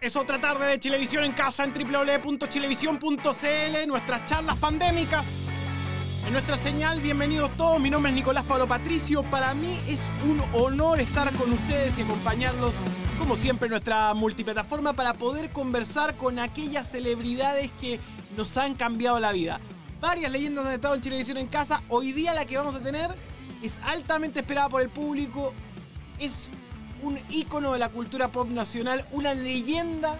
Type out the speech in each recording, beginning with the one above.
Es otra tarde de Chilevisión en casa en www.chilevisión.cl, nuestras charlas pandémicas. En nuestra señal, bienvenidos todos. Mi nombre es Nicolás Pablo Patricio. Para mí es un honor estar con ustedes y acompañarlos, como siempre, en nuestra multiplataforma para poder conversar con aquellas celebridades que nos han cambiado la vida. Varias leyendas han estado en Chilevisión en casa. Hoy día la que vamos a tener es altamente esperada por el público. Es un ícono de la cultura pop nacional, una leyenda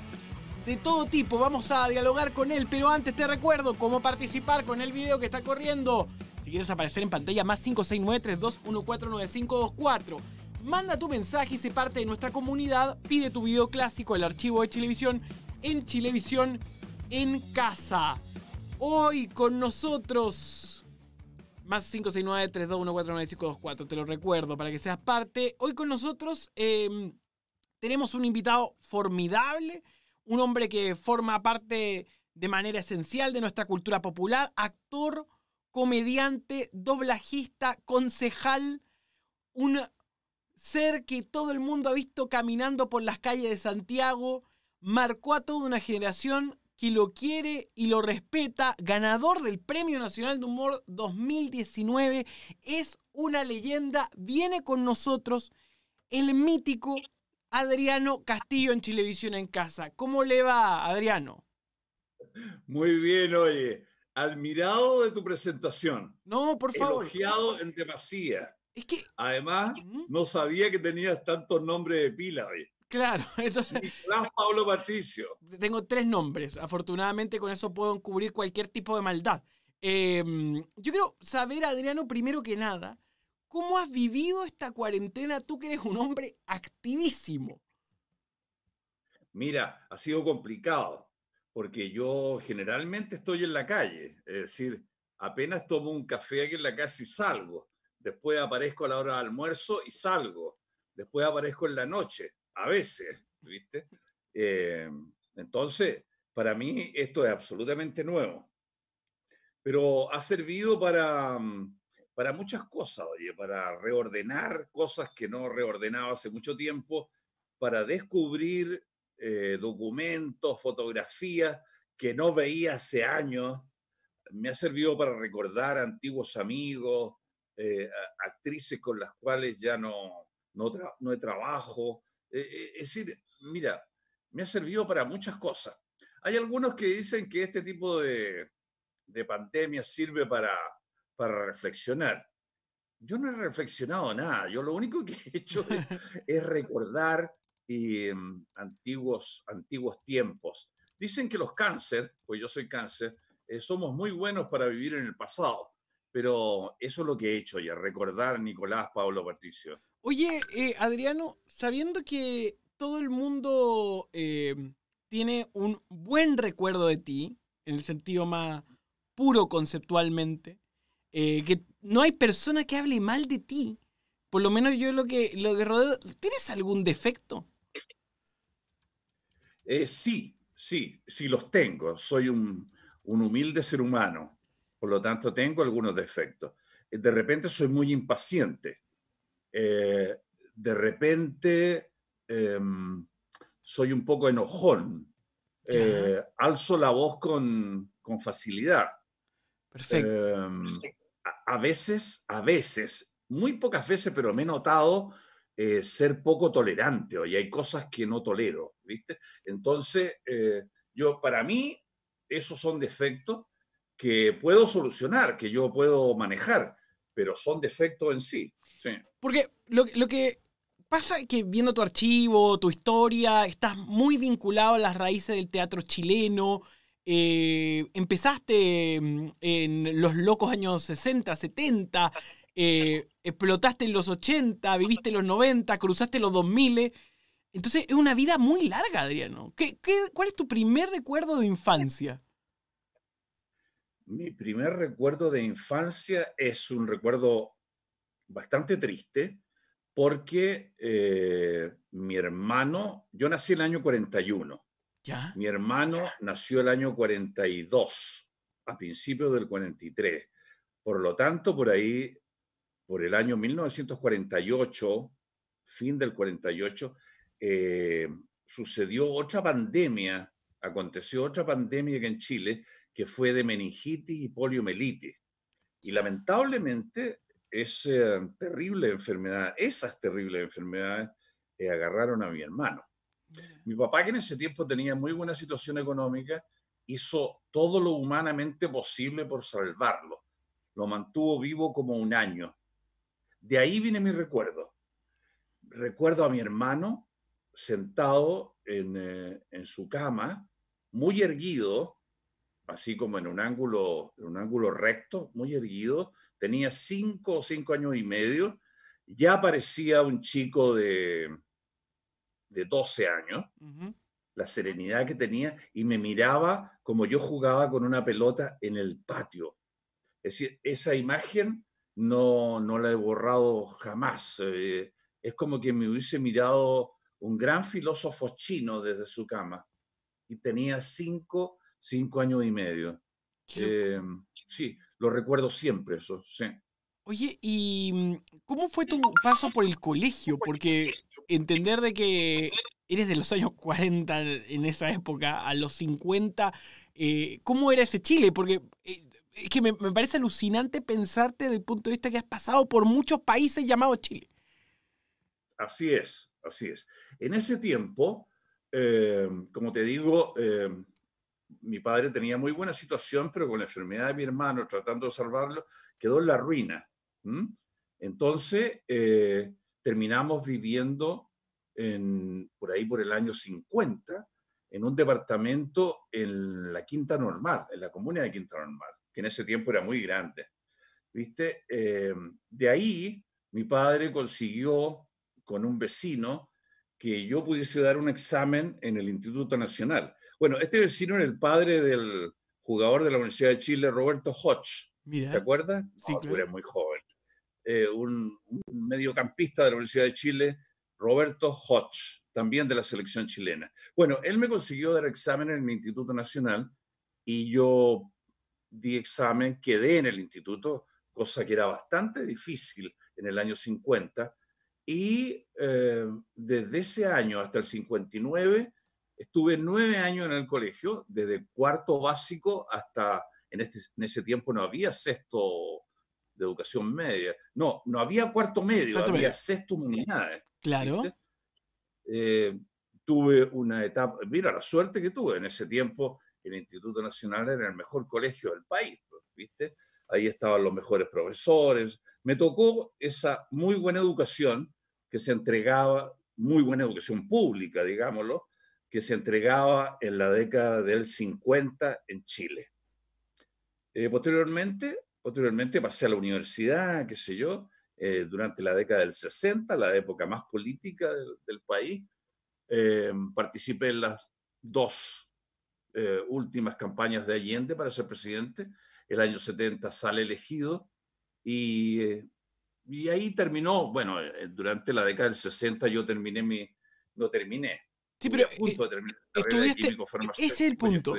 de todo tipo. Vamos a dialogar con él, pero antes te recuerdo cómo participar con el video que está corriendo. Si quieres aparecer en pantalla, más 569-3214-9524. Manda tu mensaje y se parte de nuestra comunidad. Pide tu video clásico, el archivo de Chilevisión, en Chilevisión en casa. Hoy con nosotros más 569-32149524, te lo recuerdo, para que seas parte. Hoy con nosotros eh, tenemos un invitado formidable, un hombre que forma parte de manera esencial de nuestra cultura popular, actor, comediante, doblajista, concejal, un ser que todo el mundo ha visto caminando por las calles de Santiago, marcó a toda una generación que lo quiere y lo respeta, ganador del Premio Nacional de Humor 2019, es una leyenda, viene con nosotros el mítico Adriano Castillo en Chilevisión en Casa. ¿Cómo le va, Adriano? Muy bien, oye. Admirado de tu presentación. No, por favor. Elogiado en demasía. Es que. Además, no sabía que tenías tantos nombres de pila, oye. Claro, entonces. Nicolás Pablo Patricio. Tengo tres nombres. Afortunadamente, con eso puedo encubrir cualquier tipo de maldad. Eh, yo quiero saber, Adriano, primero que nada, ¿cómo has vivido esta cuarentena tú que eres un hombre activísimo? Mira, ha sido complicado, porque yo generalmente estoy en la calle, es decir, apenas tomo un café aquí en la casa y salgo. Después aparezco a la hora del almuerzo y salgo. Después aparezco en la noche a veces, ¿viste? Eh, entonces, para mí esto es absolutamente nuevo, pero ha servido para, para muchas cosas, oye, para reordenar cosas que no reordenaba hace mucho tiempo, para descubrir eh, documentos, fotografías que no veía hace años. Me ha servido para recordar antiguos amigos, eh, actrices con las cuales ya no, no, tra no trabajo. Eh, es decir, mira, me ha servido para muchas cosas. Hay algunos que dicen que este tipo de, de pandemia sirve para, para reflexionar. Yo no he reflexionado nada. Yo lo único que he hecho es, es recordar eh, antiguos, antiguos tiempos. Dicen que los cáncer, pues yo soy cáncer, eh, somos muy buenos para vivir en el pasado. Pero eso es lo que he hecho ya, recordar Nicolás Pablo Patricio. Oye, eh, Adriano, sabiendo que todo el mundo eh, tiene un buen recuerdo de ti, en el sentido más puro conceptualmente, eh, que no hay persona que hable mal de ti, por lo menos yo lo que, lo que rodeo, ¿tienes algún defecto? Eh, sí, sí, sí los tengo. Soy un, un humilde ser humano, por lo tanto tengo algunos defectos. De repente soy muy impaciente eh, de repente eh, soy un poco enojón, eh, alzo la voz con, con facilidad. Perfecto. A, a, veces, a veces, muy pocas veces, pero me he notado ser poco tolerante, y hay cosas que no tolero, ¿viste? Entonces, yo, para mí, esos son defectos que puedo solucionar, que yo puedo manejar, pero son defectos en sí. Sí. Porque lo, lo, que pasa es que viendo tu archivo, tu historia, estás muy vinculado a las raíces del teatro chileno. Eh, empezaste en los locos años 60, 70, eh, explotaste en los 80, viviste en los 90, cruzaste los 2000. Entonces es una vida muy larga, Adriano. ¿Qué, qué, cuál es tu primer recuerdo de infancia? Mi primer recuerdo de infancia es un recuerdo bastante triste porque eh, mi hermano, yo nací el año 41. ¿Ya? Mi hermano nació el año 42, a principios del 43. Por lo tanto, por ahí, por el año 1948, fin del 48, eh, sucedió otra pandemia, aconteció otra pandemia que en Chile, que fue de meningitis y poliomielitis. Y lamentablemente esa eh, terrible enfermedad, esas terribles enfermedades eh, agarraron a mi hermano. Mi papá, que en ese tiempo tenía muy buena situación económica, hizo todo lo humanamente posible por salvarlo. Lo mantuvo vivo como un año. De ahí viene mi recuerdo. Recuerdo a mi hermano sentado en, eh, en su cama, muy erguido, así como en un ángulo, en un ángulo recto, muy erguido. Tenía cinco o cinco años y medio. Ya parecía un chico de, de 12 años, la serenidad que tenía y me miraba como yo jugaba con una pelota en el patio. Es decir, esa imagen no, no la he borrado jamás. Eh, es como que me hubiese mirado un gran filósofo chino desde su cama y tenía cinco, cinco años y medio. Eh, sí, lo recuerdo siempre eso, sí. Oye, ¿y mm, cómo fue tu paso por el colegio? Porque entender de que eres de los años 40 en esa época, a los 50, eh, ¿cómo era ese Chile? Porque eh, es que me, parece alucinante pensarte desde el punto de vista que has pasado por muchos países llamados Chile. Así es, así es. En ese tiempo, eh, como te digo, mi padre tenía muy buena situación, pero con la enfermedad de mi hermano, tratando de salvarlo, quedó en la ruina. Entonces, eh, terminamos viviendo en, por ahí por el año 50 en un departamento en la Quinta Normal, en la comuna de Quinta Normal, que en ese tiempo era muy grande. ¿Viste? Eh, de ahí mi padre consiguió con un vecino que yo pudiese dar un examen en el Instituto Nacional. Bueno, este vecino era el padre del jugador de la Universidad de Chile, Roberto Hodge. ¿Te acuerdas? Sí, eres muy joven. Eh, un, mediocampista de la Universidad de Chile, Roberto Hodge, también de la selección chilena. Bueno, él me consiguió dar examen en el Instituto Nacional y yo di examen, quedé en el instituto, cosa que era bastante difícil en el año 50. Y eh, desde ese año hasta el 59 estuve nueve años en el colegio, desde cuarto básico hasta, en, este, en ese tiempo no había sexto de educación media. No, no había cuarto medio, había sexto unidades. Claro. Eh, tuve una etapa, mira la suerte que tuve en ese tiempo, el Instituto Nacional era el mejor colegio del país, ¿viste? Ahí estaban los mejores profesores. Me tocó esa muy buena educación que se entregaba, muy buena educación pública, digámoslo, que se entregaba en la década del 50 en Chile. Eh, posteriormente Posteriormente pasé a la universidad, qué sé yo, eh, durante la década del 60, la época más política del, país. Eh, participé en las dos eh, últimas campañas de Allende para ser presidente. El año 70 sale elegido y, y ahí terminó, bueno, durante la década del 60 yo terminé mi, no terminé. Sí, pero estudiaste, ese es el punto.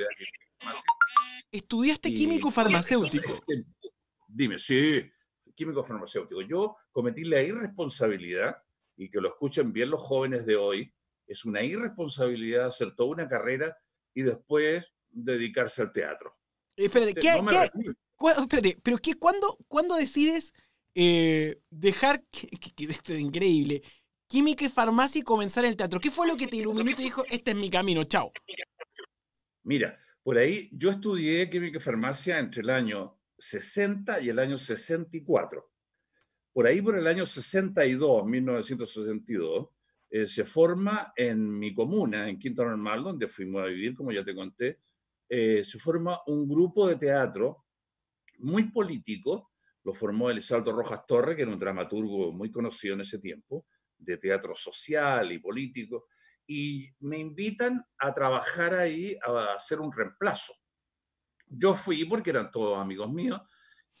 Estudiaste químico farmacéutico. Dime, sí, químico farmacéutico. Yo cometí la irresponsabilidad, y que lo escuchen bien los jóvenes de hoy, es una irresponsabilidad hacer toda una carrera y después dedicarse al teatro. Espérate, ¿qué, espérate pero qué, ¿cuándo, ¿cuándo decides eh, dejar, que, esto es increíble, química y farmacia y comenzar el teatro? ¿Qué fue lo que te iluminó y te dijo, este es mi camino, chao? Mira, por ahí yo estudié química y farmacia entre el año 60 y el año 64. Por ahí, por el año 62, 1962, eh, se forma en mi comuna, en Quinta Normal, donde fuimos a vivir, como ya te conté, eh, se forma un grupo de teatro muy político, lo formó Elisaldo Rojas Torre, que era un dramaturgo muy conocido en ese tiempo, de teatro social y político, y me invitan a trabajar ahí, a hacer un reemplazo. Yo fui porque eran todos amigos míos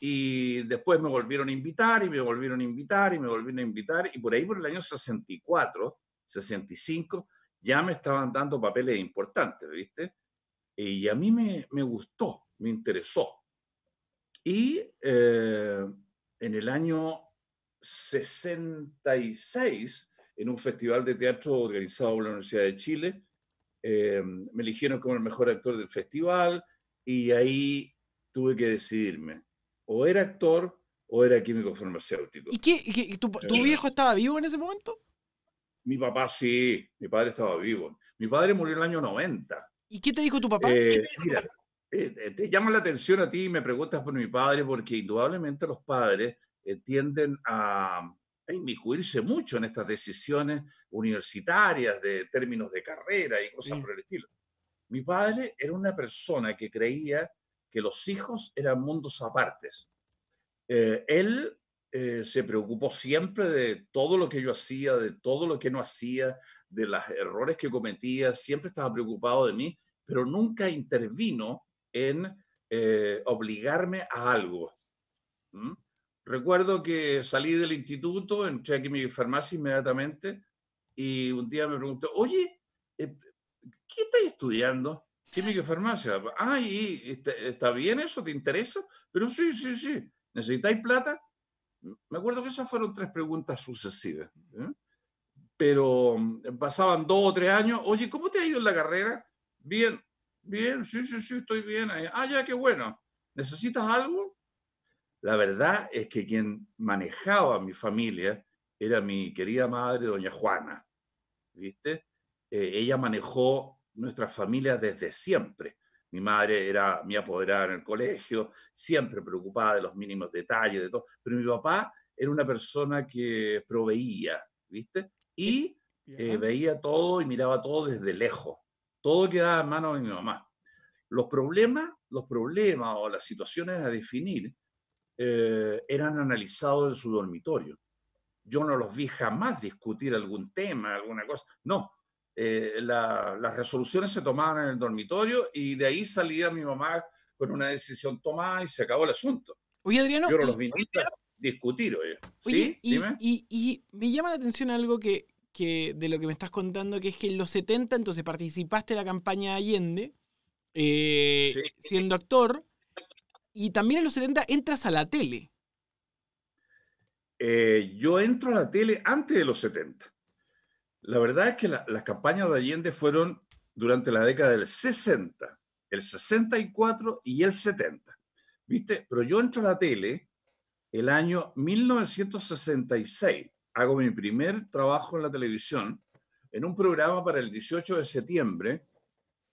y después me volvieron a invitar y me volvieron a invitar y me volvieron a invitar y por ahí por el año 64, 65 ya me estaban dando papeles importantes, ¿viste? Y a mí me, me gustó, me interesó. Y eh, en el año 66 en un festival de teatro organizado por la Universidad de Chile. Eh, me eligieron como el mejor actor del festival y ahí tuve que decidirme. O era actor o era químico farmacéutico. ¿Y qué, tu, tu viejo estaba vivo en ese momento? Mi papá sí, mi padre estaba vivo. Mi padre murió en el año 90. ¿Y qué te dijo tu papá? Eh, mira, eh, eh, te llama la atención a ti y me preguntas por mi padre porque indudablemente los padres tienden a, a, inmiscuirse mucho en estas decisiones universitarias de términos de carrera y cosas por el estilo. Mi padre era una persona que creía que los hijos eran mundos apartes. él eh, se preocupó siempre de todo lo que yo hacía, de todo lo que no hacía, de los errores que cometía, siempre estaba preocupado de mí, pero nunca intervino en eh, obligarme a algo. Recuerdo que salí del instituto, entré aquí en mi farmacia inmediatamente y un día me preguntó, oye, eh, ¿qué estás estudiando? Química y farmacia. Ah, está, ¿está bien eso? ¿Te interesa? Pero sí, sí, sí. ¿Necesitáis plata? Me acuerdo que esas fueron tres preguntas sucesivas. Pero mm, pasaban dos o tres años. Oye, ¿cómo te ha ido en la carrera? Bien, bien, sí, sí, sí, estoy bien. Ah, ya, qué bueno. ¿Necesitas algo? La verdad es que quien manejaba mi familia era mi querida madre, doña Juana. ¿Viste? Eh, ella manejó nuestra familia desde siempre. Mi madre era mi apoderada en el colegio, siempre preocupada de los mínimos detalles, de todo. Pero mi papá era una persona que proveía, ¿viste? Y eh, veía todo y miraba todo desde lejos. Todo quedaba en manos de mi mamá. Los problemas, los problemas o las situaciones a definir eh, eran analizados en su dormitorio. Yo no los vi jamás discutir algún tema, alguna cosa. No, eh, las resoluciones se tomaban en el dormitorio y de ahí salía mi mamá con una decisión tomada y se acabó el asunto. Oye, Adriano. Yo no los vi a discutir, oye. ¿Sí? Y, Dime. Y, me llama la atención algo que, que, de lo que me estás contando, que es que en los 70 entonces participaste en la campaña Allende, eh, siendo actor, y también en los 70 entras a la tele. Eh, yo entro a la tele antes de los 70. La verdad es que las campañas de Allende fueron durante la década del 60, el 64 y el 70. ¿Viste? Pero yo entro a la tele el año 1966. Hago mi primer trabajo en la televisión en un programa para el 18 de septiembre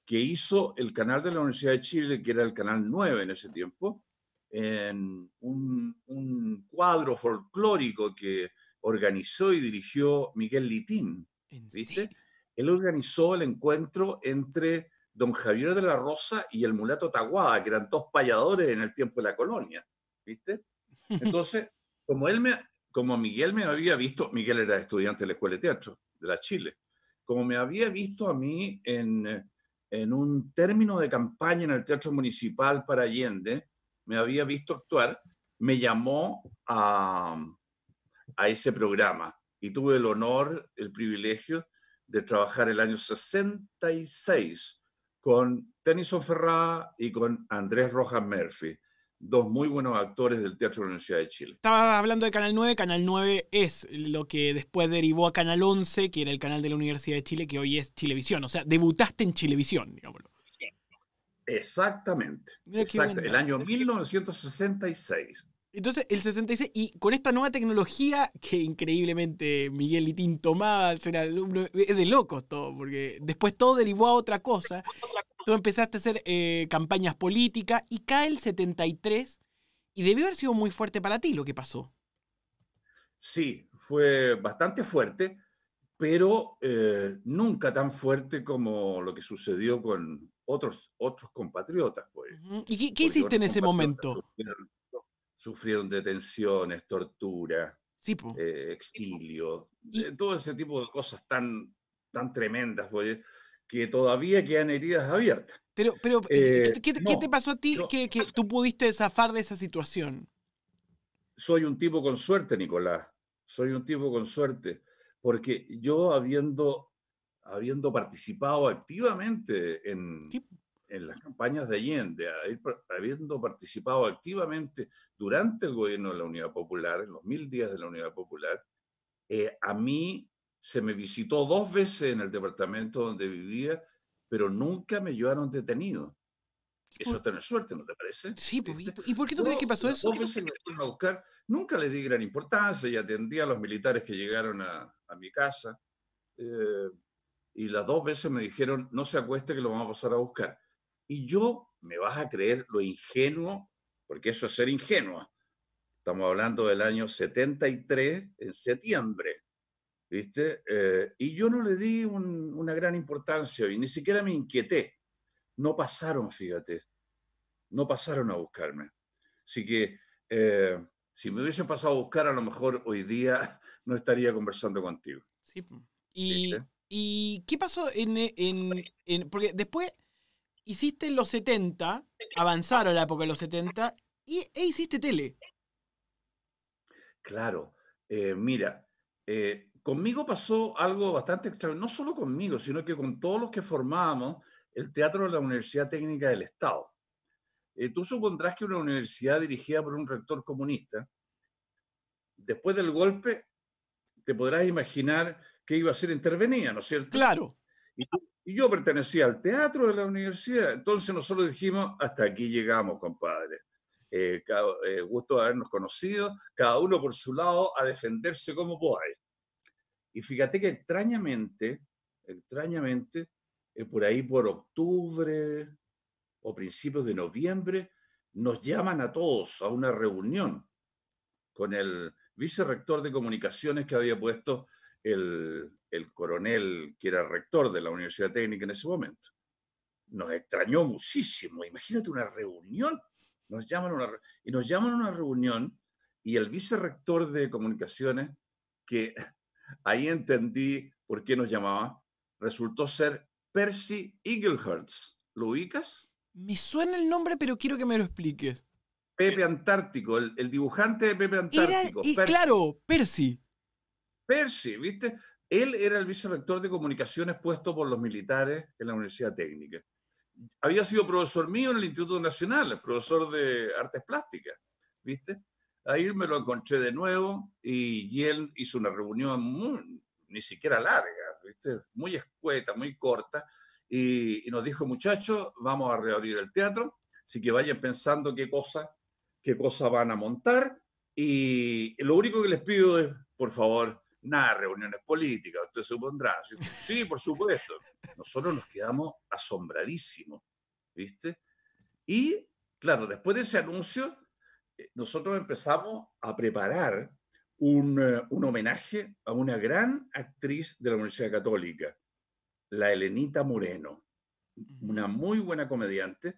que hizo el canal de la Universidad de Chile, que era el canal 9 en ese tiempo, en un, un cuadro folclórico que organizó y dirigió Miguel Litín. ¿Viste? Él organizó el encuentro entre don Javier de la Rosa y el mulato Taguada, que eran dos payadores en el tiempo de la colonia. ¿Viste? Entonces, como él me, como Miguel me había visto, Miguel era estudiante de la Escuela de Teatro de la Chile, como me había visto a mí en, en un término de campaña en el Teatro Municipal para Allende, me había visto actuar, me llamó a, ese programa y tuve el honor, el privilegio de trabajar el año 66 con Tennyson Ferrada y con Andrés Rojas Murphy, dos muy buenos actores del Teatro de la Universidad de Chile. Estaba hablando de Canal 9, Canal 9 es lo que después derivó a Canal 11, que era el canal de la Universidad de Chile, que hoy es Chilevisión, o sea, debutaste en Chilevisión, digámoslo. Exactamente. Exacto, el año 1966. Entonces, el 66, y con esta nueva tecnología que increíblemente Miguel Litín tomaba al ser alumno, es de locos todo, porque después todo derivó a otra cosa. Tú empezaste a hacer eh, campañas políticas y cae el 73 y debió haber sido muy fuerte para ti lo que pasó. Sí, fue bastante fuerte, pero eh, nunca tan fuerte como lo que sucedió con otros, otros compatriotas. Pues. ¿Y qué, hiciste en ese momento? sufrieron detenciones, tortura, eh, exilio, eh, todo ese tipo de cosas tan, tan tremendas, pues, que todavía quedan heridas abiertas. Pero, pero eh, ¿qué, te pasó a ti que, que, tú pudiste zafar de esa situación? Soy un tipo con suerte, Nicolás. Soy un tipo con suerte. Porque yo habiendo, habiendo participado activamente en, en las campañas de Allende, habiendo participado activamente durante el gobierno de la Unidad Popular, en los mil días de la Unidad Popular, eh, a mí se me visitó dos veces en el departamento donde vivía, pero nunca me llevaron detenido. Eso es tener suerte, ¿no te parece? Sí, pues, ¿y por qué tú crees que pasó eso? Dos veces me fueron a buscar, nunca les di gran importancia y atendí a los militares que llegaron a, a mi casa. Eh, y las dos veces me dijeron, no se acueste que lo vamos a pasar a buscar. Y yo, me vas a creer lo ingenuo, porque eso es ser ingenuo. Estamos hablando del año 73, en septiembre. ¿Viste? Eh, y yo no le di una gran importancia y ni siquiera me inquieté. No pasaron, fíjate. No pasaron a buscarme. Así que eh, si me hubiesen pasado a buscar, a lo mejor hoy día no estaría conversando contigo. Sí. Y, ¿Y qué pasó en, en, Porque después hiciste los 70, avanzaron la época de los 70, y, e hiciste tele. Claro. Eh, mira, eh, conmigo pasó algo bastante extraño, no solo conmigo, sino que con todos los que formábamos el teatro de la Universidad Técnica del Estado. Eh, tú supondrás que una universidad dirigida por un rector comunista, después del golpe, te podrás imaginar que iba a ser intervenida, ¿no es cierto? Claro. Y, yo pertenecía al teatro de la universidad, entonces nosotros dijimos, hasta aquí llegamos, compadre. Eh, eh, gusto de habernos conocido, cada uno por su lado a defenderse como puede. Y fíjate que extrañamente, extrañamente, eh, por ahí por octubre o principios de noviembre, nos llaman a todos a una reunión con el vicerrector de comunicaciones que había puesto el, coronel que era rector de la Universidad Técnica en ese momento. Nos extrañó muchísimo. Imagínate una reunión. Nos llaman una, y nos llaman a una reunión y el vicerrector de comunicaciones, que ahí entendí por qué nos llamaba, resultó ser Percy Eaglehertz. ¿Lo ubicas? Me suena el nombre, pero quiero que me lo expliques. Pepe Antártico, el, dibujante de Pepe Antártico. y claro, Percy. Percy, ¿viste? Él era el vicerrector de comunicaciones puesto por los militares en la Universidad Técnica. Había sido profesor mío en el Instituto Nacional, profesor de artes plásticas, ¿viste? Ahí me lo encontré de nuevo y, él hizo una reunión ni siquiera larga, ¿viste? Muy escueta, muy corta, y, y, nos dijo, muchachos, vamos a reabrir el teatro, así que vayan pensando qué cosa, qué cosa van a montar, y lo único que les pido es, por favor, nada, reuniones políticas, usted supondrá. Sí, por supuesto. Nosotros nos quedamos asombradísimos, ¿viste? Y, claro, después de ese anuncio, nosotros empezamos a preparar un, eh, un homenaje a una gran actriz de la Universidad Católica, la Elenita Moreno, una muy buena comediante,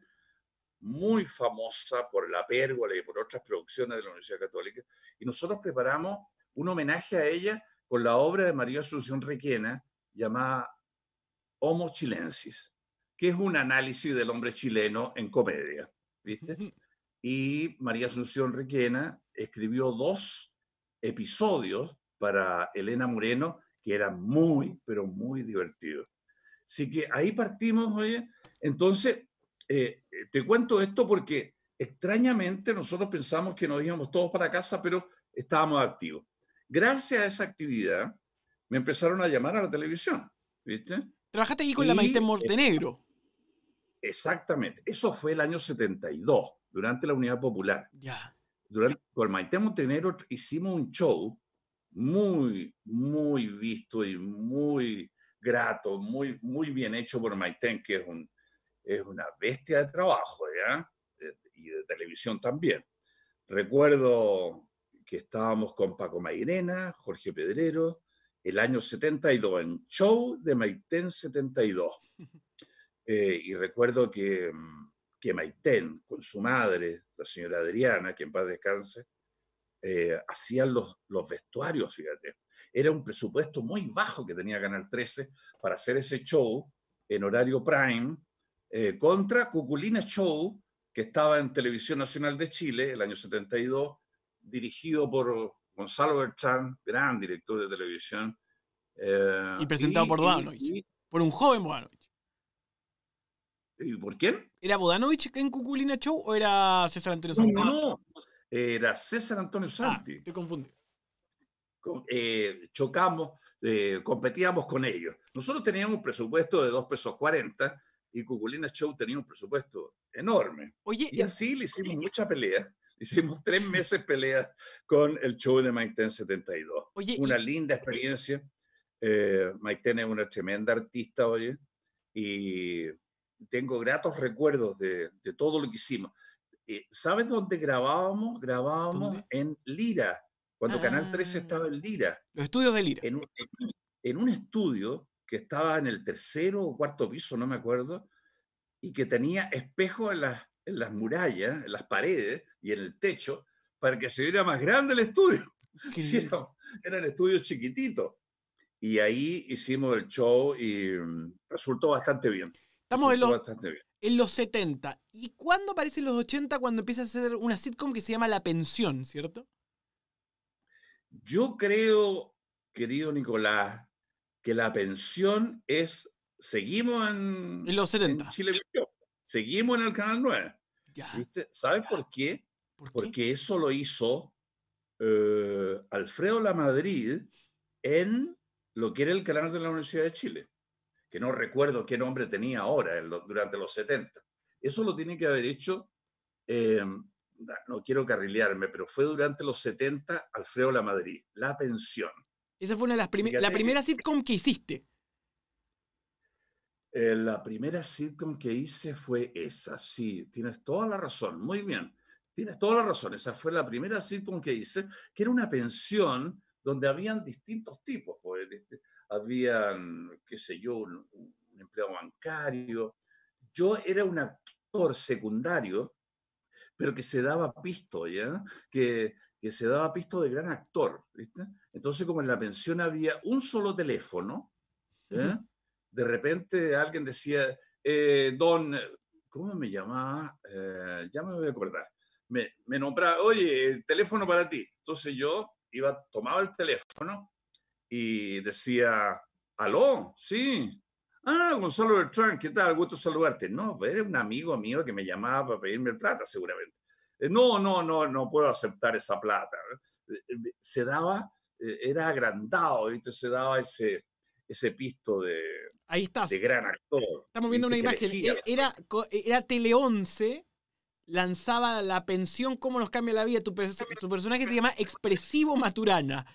muy famosa por La Pérgola y por otras producciones de la Universidad Católica, y nosotros preparamos un homenaje a ella con la obra de María Asunción Requena llamada Homo Chilensis, que es un análisis del hombre chileno en comedia, ¿viste? Y María Asunción Requena escribió dos episodios para Elena Moreno que eran muy, pero muy divertidos. Así que ahí partimos, oye. Entonces, eh, te cuento esto porque extrañamente nosotros pensamos que nos íbamos todos para casa, pero estábamos activos. Gracias a esa actividad, me empezaron a llamar a la televisión, ¿viste? Trabajaste ahí con la Maite Montenegro. Exactamente. Eso fue el año 72, durante la Unidad Popular. Ya. Durante, con Maite Montenegro hicimos un show muy, muy visto y muy grato, muy, muy bien hecho por Maite, que es, un, es una bestia de trabajo, ¿ya? Y de televisión también. Recuerdo que estábamos con Paco Mairena, Jorge Pedrero, el año 72, en show de Maitén 72. Eh, y recuerdo que, mm, que Maitén, con su madre, la señora Adriana, que en paz descanse, eh, hacían los, los vestuarios, fíjate. Era un presupuesto muy bajo que tenía Canal 13 para hacer ese show en horario prime eh, contra Cuculina Show, que estaba en Televisión Nacional de Chile el año 72, dirigido por Gonzalo Bertrán, gran director de televisión. Eh, y presentado por Bodanovich. por un joven Bodanovich. ¿Y por quién? ¿Era Bodanovich en Cuculina Show o era César Antonio Santi? No, no, era César Antonio ah, Santi. Ah, te confundí. Eh, chocamos, eh, competíamos con ellos. Nosotros teníamos un presupuesto de 2 pesos 40 y Cuculina Show tenía un presupuesto enorme. Oye, y así le hicimos mucha pelea. Hicimos tres meses pelea con el show de Maiten 72. Oye, una linda experiencia. Eh, Maiten es una tremenda artista, oye, y tengo gratos recuerdos de, de todo lo que hicimos. Eh, ¿Sabes dónde grabábamos? Grabábamos en Lira, cuando Canal 13 Ah. estaba en Lira, los estudios de Lira. en un, en- en un estudio que estaba en el tercero o cuarto piso, no me acuerdo, y que tenía espejos en las, en las murallas, en las paredes y en el techo, para que se viera más grande el estudio. Sí, era, eran estudios chiquititos. Y ahí hicimos el show y mm, resultó bastante bien. Estamos en los, en los 70. ¿Y cuándo aparece en los 80 cuando empieza a ser una sitcom que se llama La Pensión, ¿cierto? Yo creo, querido Nicolás, que la pensión es, seguimos en, En los en 70. Chilevisión, seguimos en el Canal 9. Ya. ¿viste? ¿Sabes por qué? ¿Por qué? Porque eso lo hizo eh, Alfredo Lamadrid en lo que era el canal de la Universidad de Chile, que no recuerdo qué nombre tenía ahora, en lo- durante los 70. Eso lo tiene que haber hecho, eh, no quiero carrilearme, pero fue durante los 70 Alfredo Lamadrid, La Pensión. Esa fue una de las prime- Fíjate la primera sitcom que hiciste. Eh, la primera sitcom que hice fue esa, sí, tienes toda la razón, muy bien, tienes toda la razón, esa fue la primera sitcom que hice, que era una pensión donde habían distintos tipos, pues, habían, qué sé yo, un, un empleado bancario, yo era un actor secundario, pero que se daba pisto, ¿ya? Que, que se daba pisto de gran actor, ¿viste? Entonces, como en la pensión había un solo teléfono, ¿eh? De repente alguien decía, eh, don, ¿cómo me llamaba? Eh, ya me voy a acordar. Me, me nombraba, oye, el teléfono para ti. Entonces yo iba, tomaba el teléfono y decía, aló, sí. Ah, Gonzalo Bertrán, ¿qué tal? Gusto saludarte. No, pues era un amigo mío que me llamaba para pedirme plata, seguramente. "Eh, No, no, no, no puedo aceptar esa plata. Eh, eh, Se daba, era agrandado, ¿viste? Se daba ese, ese pisto de, Ahí estás. de gran actor. Estamos viendo una imagen. elegía. E- Era, era Tele 11, lanzaba la pensión, cómo nos cambia la vida. Tu personaje se llama Expresivo Maturana.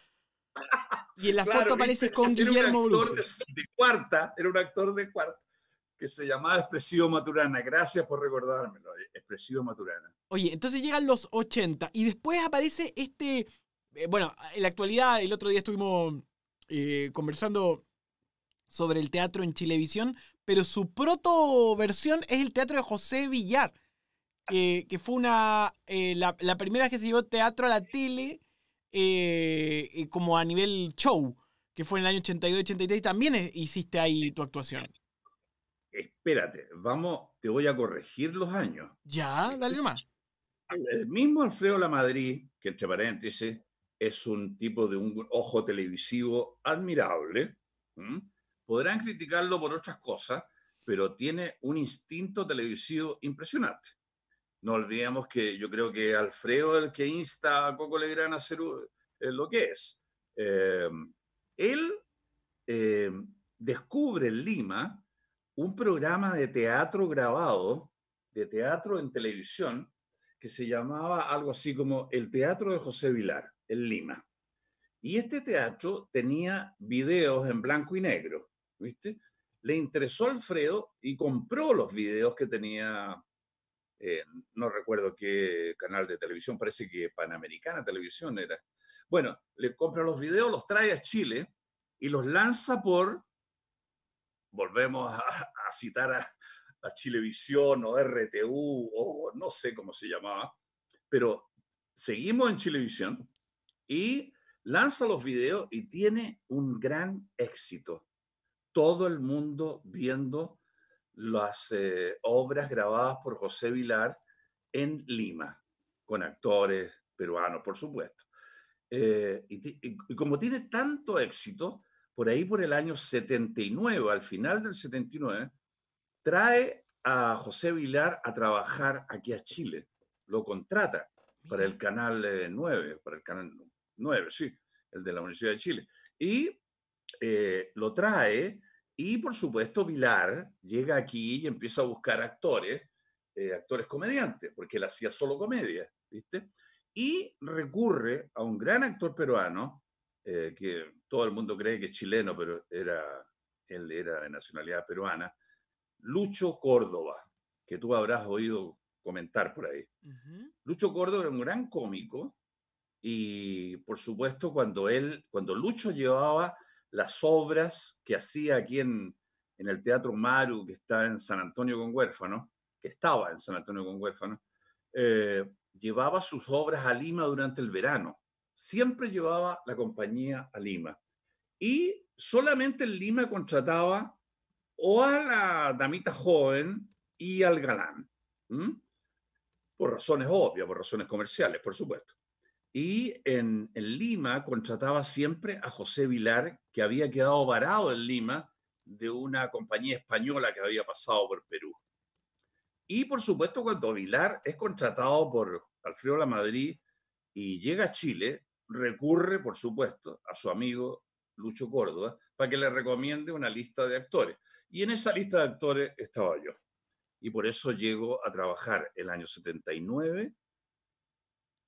Y en la Claro, foto apareces con Guillermo actor Bruce. de, de cuarta, era un actor de cuarta que se llamaba Expresivo Maturana. Gracias por recordármelo, eh, Expresivo Maturana. Oye, entonces llegan los 80 y después aparece este. eh, bueno, en la actualidad, el otro día estuvimos eh, conversando sobre el teatro en Chilevisión, pero su proto versión es el teatro de José Villar, que, que fue una eh, la, la primera vez que se llevó teatro a la tele eh, eh, como a nivel show, que fue en el año 82-83, también hiciste ahí tu actuación. Espérate, vamos, te voy a corregir los años. Ya, dale nomás. El mismo Alfredo Lamadrid, que entre paréntesis es un tipo de un ojo televisivo admirable, podrán criticarlo por otras cosas, pero tiene un instinto televisivo impresionante. No olvidemos que yo creo que Alfredo es el que insta a Coco Legrand a hacer eh, lo que es. Eh, él eh, descubre en Lima un programa de teatro grabado, de teatro en televisión, que se llamaba algo así como el Teatro de José Vilar, en Lima. Y este teatro tenía videos en blanco y negro, ¿viste? Le interesó Alfredo y compró los videos que tenía, eh, no recuerdo qué canal de televisión, parece que Panamericana Televisión era. Bueno, le compra los videos, los trae a Chile y los lanza por, volvemos a, citar a, a Chilevisión o RTU o no sé cómo se llamaba, pero seguimos en Chilevisión y lanza los videos y tiene un gran éxito. Todo el mundo viendo las eh, obras grabadas por José Vilar en Lima, con actores peruanos, por supuesto. Eh, y, como tiene tanto éxito, por ahí por el año 79, al final del 79, trae a José Vilar a trabajar aquí a Chile. Lo contrata para el canal eh, 9, para el canal 9, sí, el de la Universidad de Chile. Y eh, lo trae y por supuesto Vilar llega aquí y empieza a buscar actores, eh, actores comediantes, porque él hacía solo comedia, ¿viste? Y recurre a un gran actor peruano, eh, que todo el mundo cree que es chileno, pero era, él era de nacionalidad peruana, Lucho Córdoba, que tú habrás oído comentar por ahí. Lucho Córdoba era un gran cómico y por supuesto cuando él, cuando Lucho llevaba las obras que hacía aquí en, en el Teatro Maru, que está en San Antonio con Huérfano, que estaba en San Antonio con Huérfano, eh, llevaba sus obras a Lima durante el verano. Siempre llevaba la compañía a Lima. Y solamente en Lima contrataba o a la damita joven y al galán. Por razones obvias, por razones comerciales, por supuesto. Y en, Lima contrataba siempre a José Vilar, que había quedado varado en Lima de una compañía española que había pasado por Perú. Y por supuesto, cuando Vilar es contratado por Alfredo La Madrid y llega a Chile, recurre, por supuesto, a su amigo Lucho Córdoba para que le recomiende una lista de actores. Y en esa lista de actores estaba yo. Y por eso llego a trabajar el año 79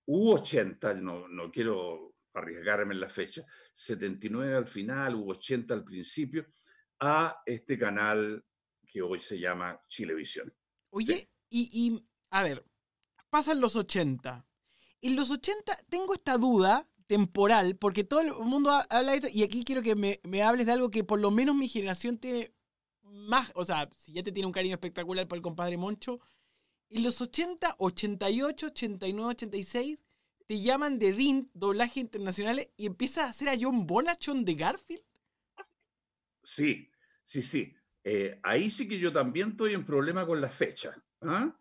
U80, no, no quiero arriesgarme en la fecha, 79 al final, U80 al principio, a este canal que hoy se llama Chilevisión. Oye, y, y, a ver, pasan los 80. En los 80 tengo esta duda temporal, porque todo el mundo habla de esto, y aquí quiero que me, me hables de algo que por lo menos mi generación tiene más, o sea, si ya te tiene un cariño espectacular por el compadre Moncho, en los 80, 88, 89, 86, te llaman de DIN, doblaje internacional, y empiezas a hacer a John Bonachon de Garfield. Sí, sí, sí. Eh, ahí sí que yo también estoy en problema con la fecha. ¿ah?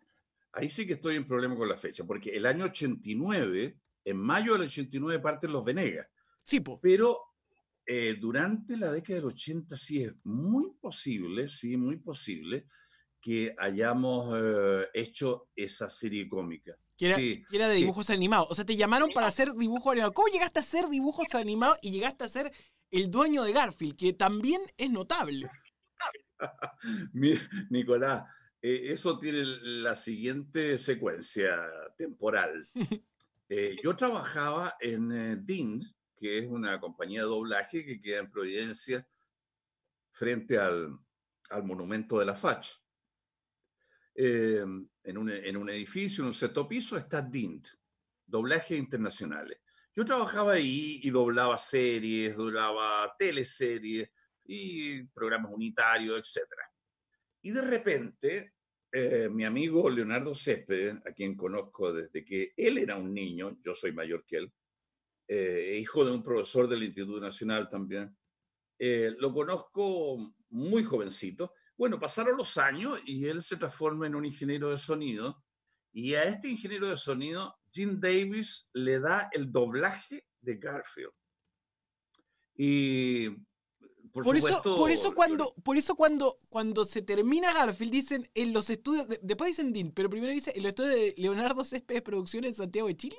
Ahí sí que estoy en problema con la fecha, porque el año 89, en mayo del 89 parten los Venegas. Sí, po. Pero eh, durante la década del 80 sí es muy posible, sí, muy posible que hayamos eh, hecho esa serie cómica. Que era, de dibujos animados. O sea, te llamaron para hacer dibujos animados. ¿Cómo llegaste a hacer dibujos animados y llegaste a ser el dueño de Garfield? Que también es notable. Nicolás, eh, eso tiene la siguiente secuencia temporal. Eh, yo trabajaba en DIND, que es una compañía de doblaje que queda en Providencia frente al, al monumento de la Fach. Em, en, un, en, un, edificio, en un sexto piso, está DINT, doblaje internacionales. Yo trabajaba ahí y doblaba series, doblaba teleseries y programas unitarios, etc. Y de repente, eh, mi amigo Leonardo Céspedes, a quien conozco desde que él era un niño, yo soy mayor que él, eh, hijo de un profesor del Instituto Nacional también, eh, lo conozco muy jovencito bueno, pasaron los años y él se transforma en un ingeniero de sonido y a este ingeniero de sonido, Jim Davis le da el doblaje de Garfield. Y por, supuesto, eso, por eso cuando, por eso cuando, cuando se termina Garfield dicen en los estudios, después dicen Dean, pero primero dice en los estudios de Leonardo Céspedes Producciones en Santiago de Chile.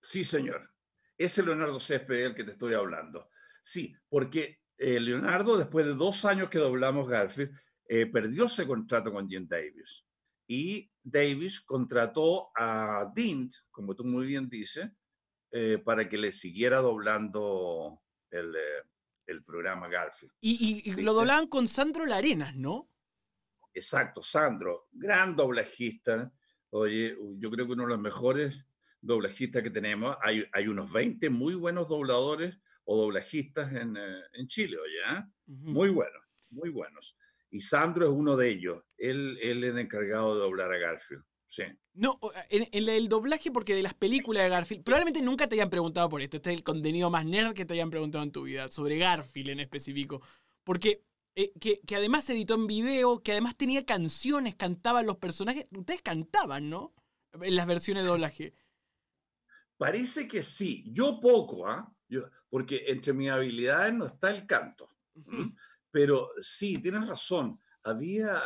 Sí, señor. Ese Leonardo Céspedes el que te estoy hablando. Sí, porque eh, Leonardo, después de dos años que doblamos Garfield, eh, perdió ese contrato con Jim Davis. Y Davis contrató a Dint, como tú muy bien dices, eh, para que le siguiera doblando el, programa Garfield. Y, lo doblaban con Sandro Larenas, ¿no? Exacto, Sandro, gran doblajista. Oye, yo creo que uno de los mejores doblajistas que tenemos. Hay, hay unos 20 muy buenos dobladores o doblajistas en, eh, en Chile, oye, ¿eh? muy buenos, muy buenos. Y Sandro es uno de ellos. Él, él es el encargado de doblar a Garfield. Sí. No, en, el doblaje, porque de las películas de Garfield, probablemente nunca te hayan preguntado por esto. Este es el contenido más nerd que te hayan preguntado en tu vida, sobre Garfield en específico. Porque eh, que, que, además se editó en video, que además tenía canciones, cantaban los personajes. Ustedes cantaban, ¿no? En las versiones de doblaje. Parece que sí. Yo poco, ¿ah? Porque entre mis habilidades no está el canto. Pero sí, tienes razón, había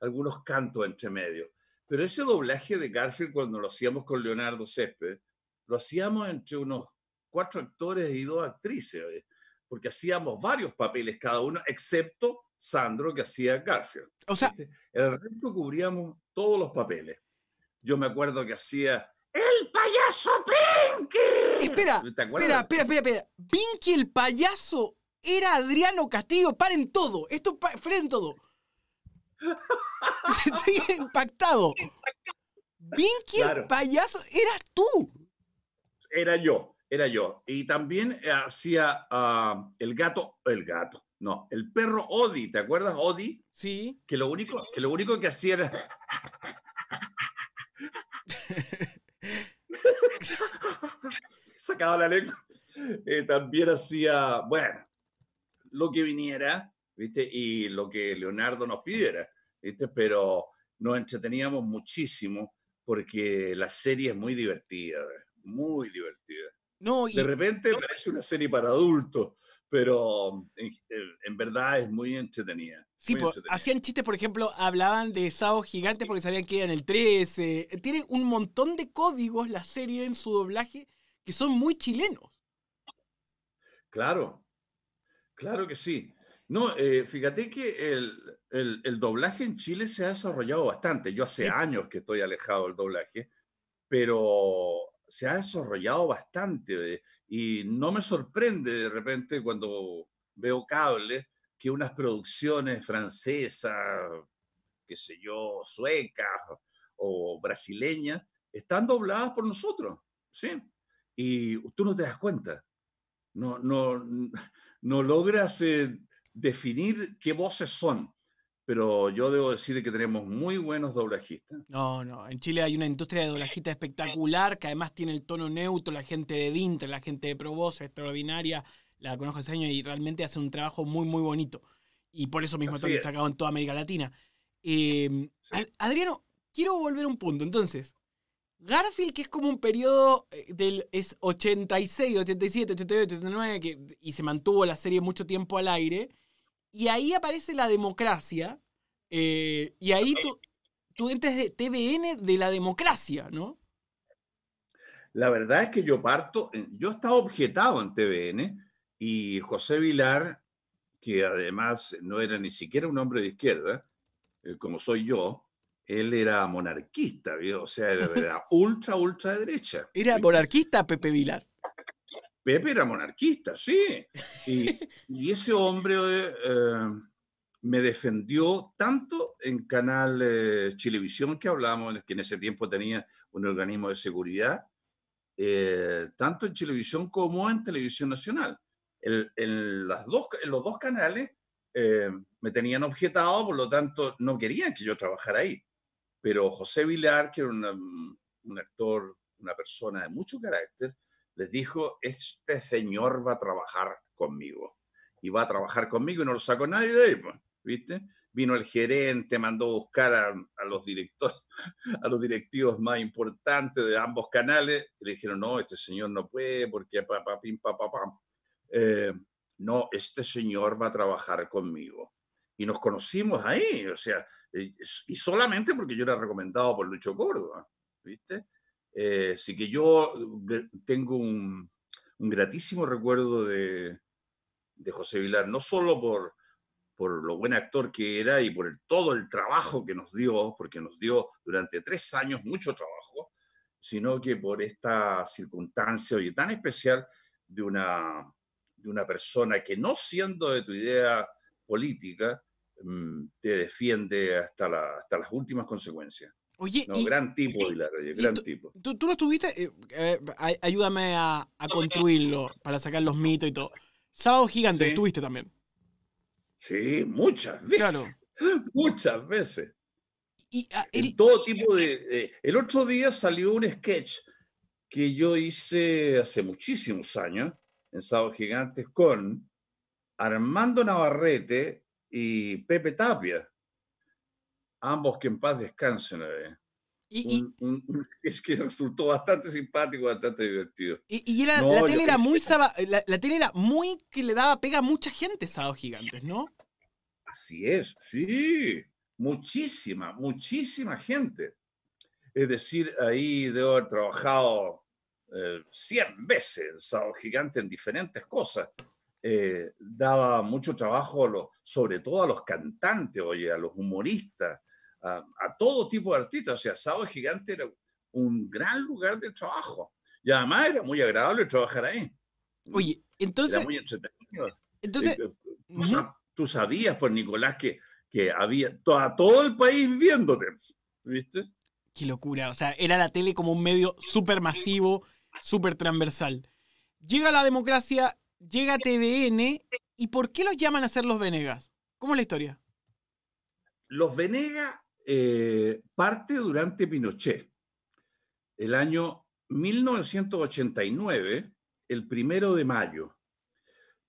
algunos cantos entre medio. Pero ese doblaje de Garfield, cuando lo hacíamos con Leonardo Césped, lo hacíamos entre unos cuatro actores y dos actrices. porque hacíamos varios papeles cada uno, excepto Sandro, que hacía Garfield. O sea, el resto cubríamos todos los papeles. Yo me acuerdo que hacía ¡El payaso Pinky! Espera, espera, espera, espera, espera. Pinky el payaso era Adriano Castillo. Paren todo. Esto, frenen todo. Estoy impactado. Pinky el payaso, eras tú. Era yo, era yo. Y también hacía ah, el gato, el gato, no, el perro Odi, ¿te acuerdas, Odi? Sí. Que lo único que, lo único que hacía era... Sacaba la lengua. Eh, también hacía, bueno, lo que viniera, ¿viste? Y lo que Leonardo nos pidiera, ¿viste? Pero nos entreteníamos muchísimo porque la serie es muy divertida, muy divertida. No, De repente parece una serie para adultos, pero en, verdad es muy entretenida. Sí, hacían chistes, por ejemplo, hablaban de Sao Gigante porque sabían que eran el 13. Tiene un montón de códigos la serie en su doblaje que son muy chilenos. Claro, claro que sí. No, eh, fíjate que el, doblaje en Chile se ha desarrollado bastante. Yo hace años que estoy alejado del doblaje, pero se ha desarrollado bastante y no me sorprende de repente cuando veo cable que unas producciones francesas, qué sé yo, suecas o brasileñas, están dobladas por nosotros, ¿sí? Y tú no te das cuenta, no, no, no logras eh, definir qué voces son, pero yo debo decir que tenemos muy buenos doblajistas. No, no, en Chile hay una industria de doblajistas espectacular que además tiene el tono neutro, la gente de Dintre, la gente de Provoz, extraordinaria, la conozco hace años y realmente hace un trabajo muy, muy bonito. Y por eso mismo está destacado en toda América Latina. Em, Adriano, quiero volver a un punto. Entonces, Garfield, que es como un periodo eh, del es 86, 87, 88, 89, que, y se mantuvo la serie mucho tiempo al aire. Y ahí aparece la democracia. Eh, y ahí tú, tú entras de TVN de la democracia, ¿no? La verdad es que yo parto, yo estaba objetado en TVN y José Vilar, que además no era ni siquiera un hombre de izquierda, eh, como soy yo, él era monarquista, o sea, era, ultra, ultra derecha. ¿Era monarquista Pepe Vilar? Pepe era monarquista, sí. Y, ese hombre eh, me defendió tanto en Canal eh, Chilevisión, que hablábamos, que en ese tiempo tenía un organismo de seguridad, eh, tanto en Chilevisión como en Televisión Nacional. En, las dos, los dos canales me tenían objetado, por lo tanto no querían que yo trabajara ahí. Pero José Vilar, que era un actor, una persona de mucho carácter, les dijo, este señor va a trabajar conmigo. Y va a trabajar conmigo y no lo sacó nadie de ahí, pues, ¿viste? Vino el gerente, mandó a buscar a, los directores, a los directivos más importantes de ambos canales, y le dijeron, no, este señor no puede, porque papá, pim, papá, eh, no, este señor va a trabajar conmigo. Y nos conocimos ahí, o sea, y solamente porque yo era recomendado por Lucho Córdoba, ¿viste? Eh, así que yo tengo un, gratísimo recuerdo de, José Vilar, no solo por, por lo buen actor que era y por todo el trabajo que nos dio, porque nos dio durante tres años mucho trabajo, sino que por esta circunstancia hoy tan especial de una, de una persona que no siendo de tu idea política, mm, te defiende hasta, la, hasta las últimas consecuencias. Oye, no, gran tipo, gran tipo. Tú, no estuviste, eh, eh, ayúdame a, construirlo para sacar los mitos y todo. Sábado Gigante, estuviste también. Sí, muchas veces. Muchas veces. Y, ah, todo tipo de... el otro día salió un sketch que yo hice hace muchísimos años en Sábado Gigantes con Armando Navarrete y Pepe Tapia ambos que en paz descansen. Y, es que resultó bastante simpático, bastante divertido. Y, la, tele era muy la, tele era muy que le daba pega a mucha gente Sábados Gigantes, ¿no? Así es, sí, muchísima, muchísima gente. Es decir, ahí debo haber trabajado eh, 100 veces Sábado Gigante en diferentes cosas. eh, daba mucho trabajo, sobre todo a los cantantes, oye, a los humoristas, a, todo tipo de artistas. O sea, Sábado Gigante era un gran lugar de trabajo. Y además era muy agradable trabajar ahí. Oye, entonces... Era muy entretenido. Entonces... Eh, eh, tú, sabías, por Nicolás, que, que había todo el país viéndote, ¿viste? Qué locura. O sea, era la tele como un medio súper masivo, súper transversal. Llega la democracia, llega TVN. ¿Y por qué los llaman a ser los Venegas? ¿Cómo es la historia? Los Venegas eh, parte durante Pinochet. El año 1989, el primero de mayo.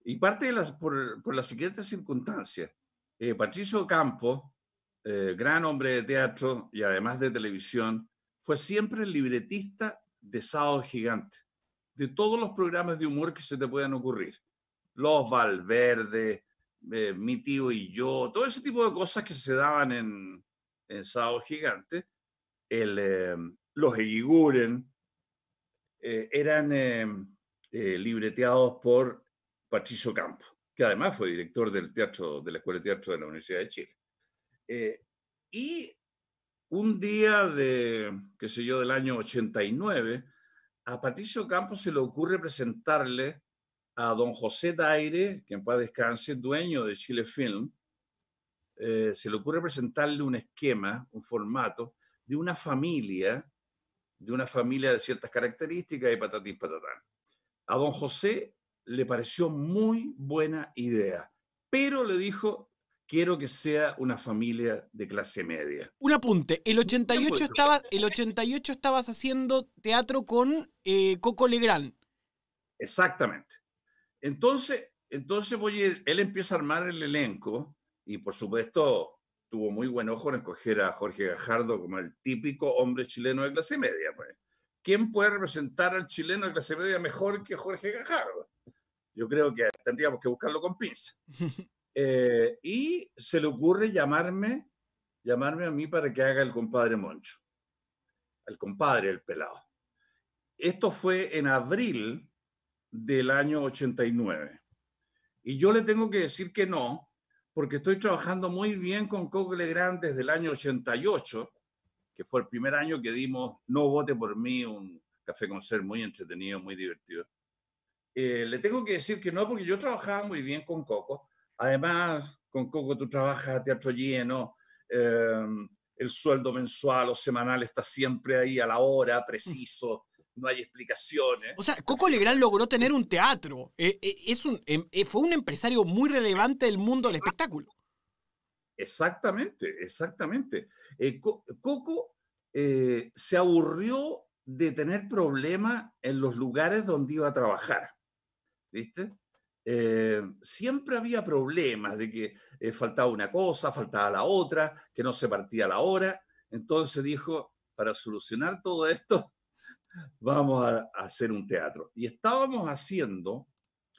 Y parte por, las siguientes circunstancias. Eh, Patricio Campos, eh, gran hombre de teatro y además de televisión, fue siempre el libretista de Sábado Gigante, de todos los programas de humor que se te puedan ocurrir. Los Valverde, eh, Mi tío y yo, todo ese tipo de cosas que se daban en, en Sábado Gigante, el, eh, los Eguiguren, eran libreteados por Patricio Campo, que además fue director del teatro, de la Escuela de Teatro de la Universidad de Chile. Eh, y un día de, qué sé yo, del año 89, a Patricio Campos se le ocurre presentarle a don José Daire, que en paz descanse, dueño de Chile Film, eh, se le ocurre presentarle un esquema, un formato de una familia, de una familia de ciertas características y patatín patatán. A don José le pareció muy buena idea, pero le dijo, quiero que sea una familia de clase media. Un apunte, el 88, estabas, el 88 estabas haciendo teatro con eh, Coco Legrand. Exactamente. Entonces, entonces voy él empieza a armar el elenco y por supuesto tuvo muy buen ojo en escoger a Jorge Gajardo como el típico hombre chileno de clase media. Pues. ¿Quién puede representar al chileno de clase media mejor que Jorge Gajardo? Yo creo que tendríamos que buscarlo con pinza. Eh, y se le ocurre llamarme, llamarme a mí para que haga el compadre Moncho, el compadre, el pelado. Esto fue en abril del año 89. Y yo le tengo que decir que no, porque estoy trabajando muy bien con Coco Legrand desde el año 88, que fue el primer año que dimos No Vote por mí, un café con ser muy entretenido, muy divertido. Eh, le tengo que decir que no, porque yo trabajaba muy bien con Coco, Además, con Coco tú trabajas a teatro lleno, em, el sueldo mensual o semanal está siempre ahí a la hora, preciso, no hay explicaciones. O sea, Coco Legrand logró tener un teatro. Eh, eh, es un, em, eh, fue un empresario muy relevante del mundo del espectáculo. Exactamente, exactamente. Coco se aburrió de tener problemas en los lugares donde iba a trabajar. ¿Viste? Eh, siempre había problemas de que eh, faltaba una cosa, faltaba la otra, que no se partía la hora. Entonces dijo, para solucionar todo esto, vamos a, hacer un teatro. Y estábamos haciendo,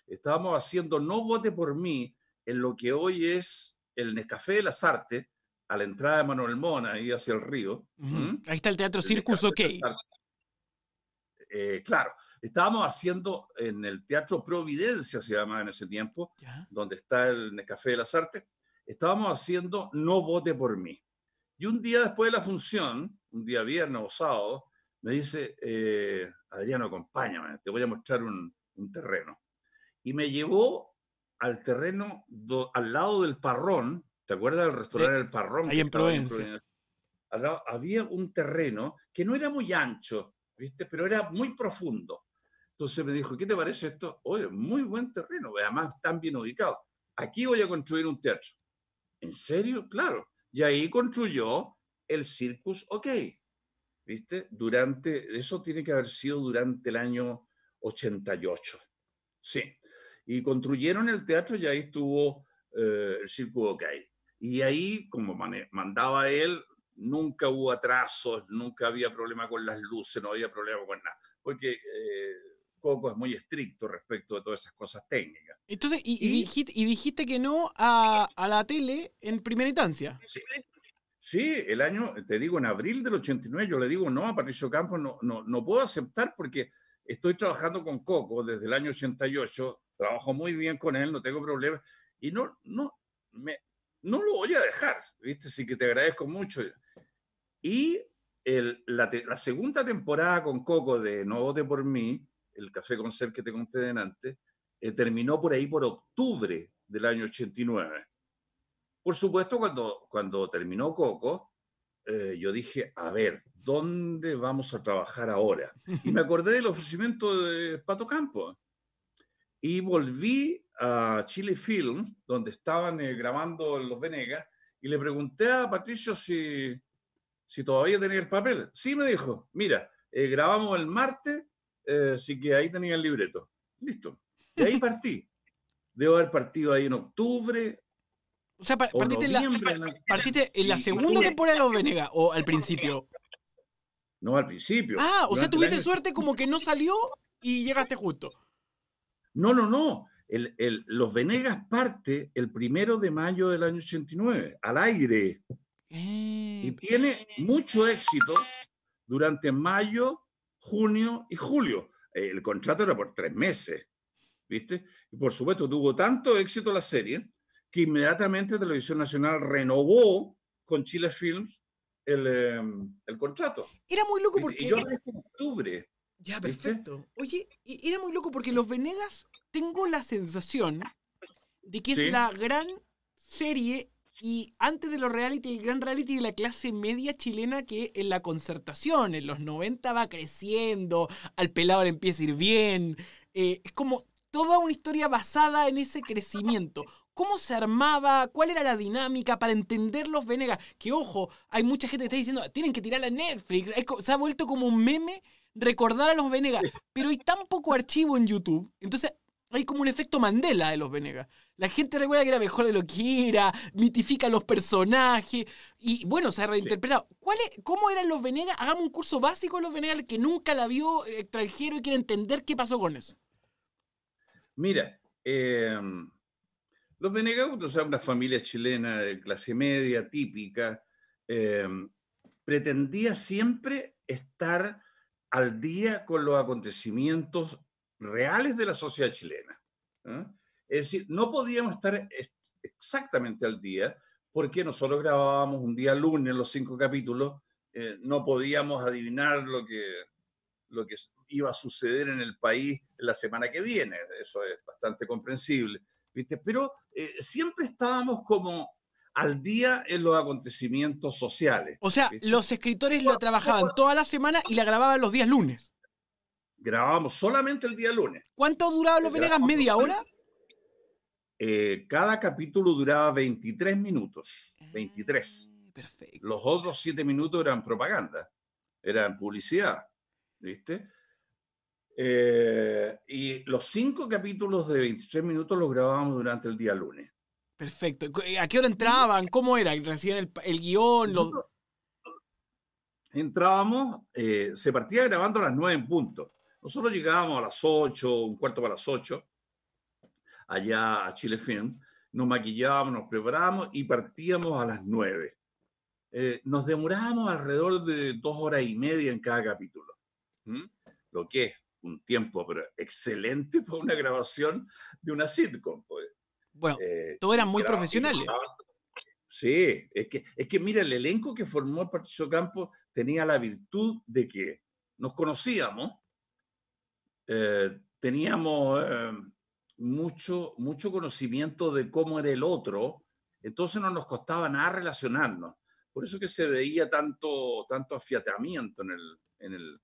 estábamos haciendo No Vote por mí en lo que hoy es el Nescafé de las Artes, a la entrada de Manuel Mona, ahí hacia el río. Ahí está el Teatro Circus OK. Eh, claro, estábamos haciendo en el Teatro Providencia, se llamaba en ese tiempo, donde está el Café de las Artes, estábamos haciendo No vote por mí. Y un día después de la función, un día viernes o sábado, me dice, eh, Adriano, acompáñame, te voy a mostrar un, terreno. Y me llevó al terreno al lado del Parrón, ¿te acuerdas del restaurante del Parrón? Ahí en Providencia. había un terreno que no era muy ancho, ¿viste? Pero era muy profundo. Entonces me dijo, ¿qué te parece esto? Oye, muy buen terreno, además tan bien ubicado. Aquí voy a construir un teatro. ¿En serio? Claro. Y ahí construyó el Circus OK. ¿Viste? Durante, eso tiene que haber sido durante el año 88. Sí. Y construyeron el teatro y ahí estuvo eh, el Circus OK. Y ahí, como mandaba él, nunca hubo atrasos, nunca había problema con las luces, no había problema con nada, porque eh, Coco es muy estricto respecto de todas esas cosas técnicas. Entonces, y, dijiste, que no a, la tele en primera instancia. Sí. el año, te digo, en abril del 89 yo le digo no a Patricio Campos, no, no, no puedo aceptar porque estoy trabajando con Coco desde el año 88 trabajo muy bien con él, no tengo problemas, y no, no, me, no lo voy a dejar, ¿viste? Así que te agradezco mucho. Y el, la, la, segunda temporada con Coco de No vote por mí, el café con ser que te conté delante, eh, terminó por ahí por octubre del año 89. Por supuesto, cuando, cuando terminó Coco, eh, yo dije, a ver, ¿dónde vamos a trabajar ahora? Y me acordé del ofrecimiento de Pato Campo. Y volví a Chile Film, donde estaban eh, grabando Los Venegas, y le pregunté a Patricio si, si todavía tenía el papel. Sí, me dijo, mira, eh, grabamos el martes, así que ahí tenía el libreto. Listo. Y ahí partí. Debo haber partido ahí en octubre, o sea, partiste, en la, partiste, en la, segunda temporada de Los Venegas o al principio. No, al principio. Ah, o sea, tuviste suerte como que no salió y llegaste justo. No, no, no. El, el, Los Venegas parte el primero de mayo del año 89, al aire. Y eh, tiene mucho éxito durante mayo, junio y julio. El contrato era por tres meses, ¿viste? Y por supuesto tuvo tanto éxito la serie que inmediatamente Televisión Nacional renovó con Chile Films el, em, el contrato. Era muy loco porque... Y yo en octubre. Ya, perfecto. Oye, era muy loco porque Los Venegas tengo la sensación de que es la gran serie y antes de los reality, el gran reality de la clase media chilena que en la concertación, en los 90 va creciendo, al pelado le empieza a ir bien. Eh, es como toda una historia basada en ese crecimiento. ¿Cómo se armaba? ¿Cuál era la dinámica para entender los Venegas? Que ojo, hay mucha gente que está diciendo, tienen que tirar a Netflix. Se ha vuelto como un meme recordar a los Venegas. Pero hay tan poco archivo en YouTube. Entonces hay como un efecto Mandela de los Venegas. La gente recuerda que era mejor de lo que era, mitifica los personajes y bueno, se ha reinterpretado. ¿Cuál ¿Cómo eran los Venegas? Hagamos un curso básico de los Venegas que nunca la vio extranjero y quiere entender qué pasó con eso. Mira, em, los Venegas, o sea, una familia chilena de clase media, típica, em, pretendía siempre estar al día con los acontecimientos reales de la sociedad chilena. ¿eh? Es decir, no podíamos estar exactamente al día porque nosotros grabábamos un día lunes los cinco capítulos, eh, no podíamos adivinar lo que, lo que iba a suceder en el país la semana que viene. Eso es bastante comprensible. ¿viste? Pero eh, siempre estábamos como al día en los acontecimientos sociales. O sea, los escritores lo trabajaban toda la semana y la grababan los días lunes. Grabábamos solamente el día lunes. ¿Cuánto duraba los Venegas? ¿Media hora? Eh, cada capítulo duraba 23 minutos. 23. Ah, perfecto. Los otros 7 minutos eran propaganda, eran publicidad. ¿Viste? Eh, y los cinco capítulos de 23 minutos los grabábamos durante el día lunes. Perfecto. ¿A qué hora entraban? ¿Cómo era? ¿Recibían el, guion? Entrábamos, eh, se partía grabando a las 9 en punto. Nosotros llegábamos a las 8, un cuarto para las 8, allá a Chile Film. Nos maquillábamos, nos preparábamos y partíamos a las 9. Eh, nos demorábamos alrededor de dos horas y media en cada capítulo. Lo que es un tiempo pero excelente para una grabación de una sitcom. Pues. Bueno, eh, todos eran muy profesionales. Sí, es que, es que mira, el elenco que formó el Patricio Campos tenía la virtud de que nos conocíamos, eh, teníamos eh, mucho, mucho conocimiento de cómo era el otro, entonces no nos costaba nada relacionarnos. Por eso que se veía tanto, tanto afiatamiento en el, en el,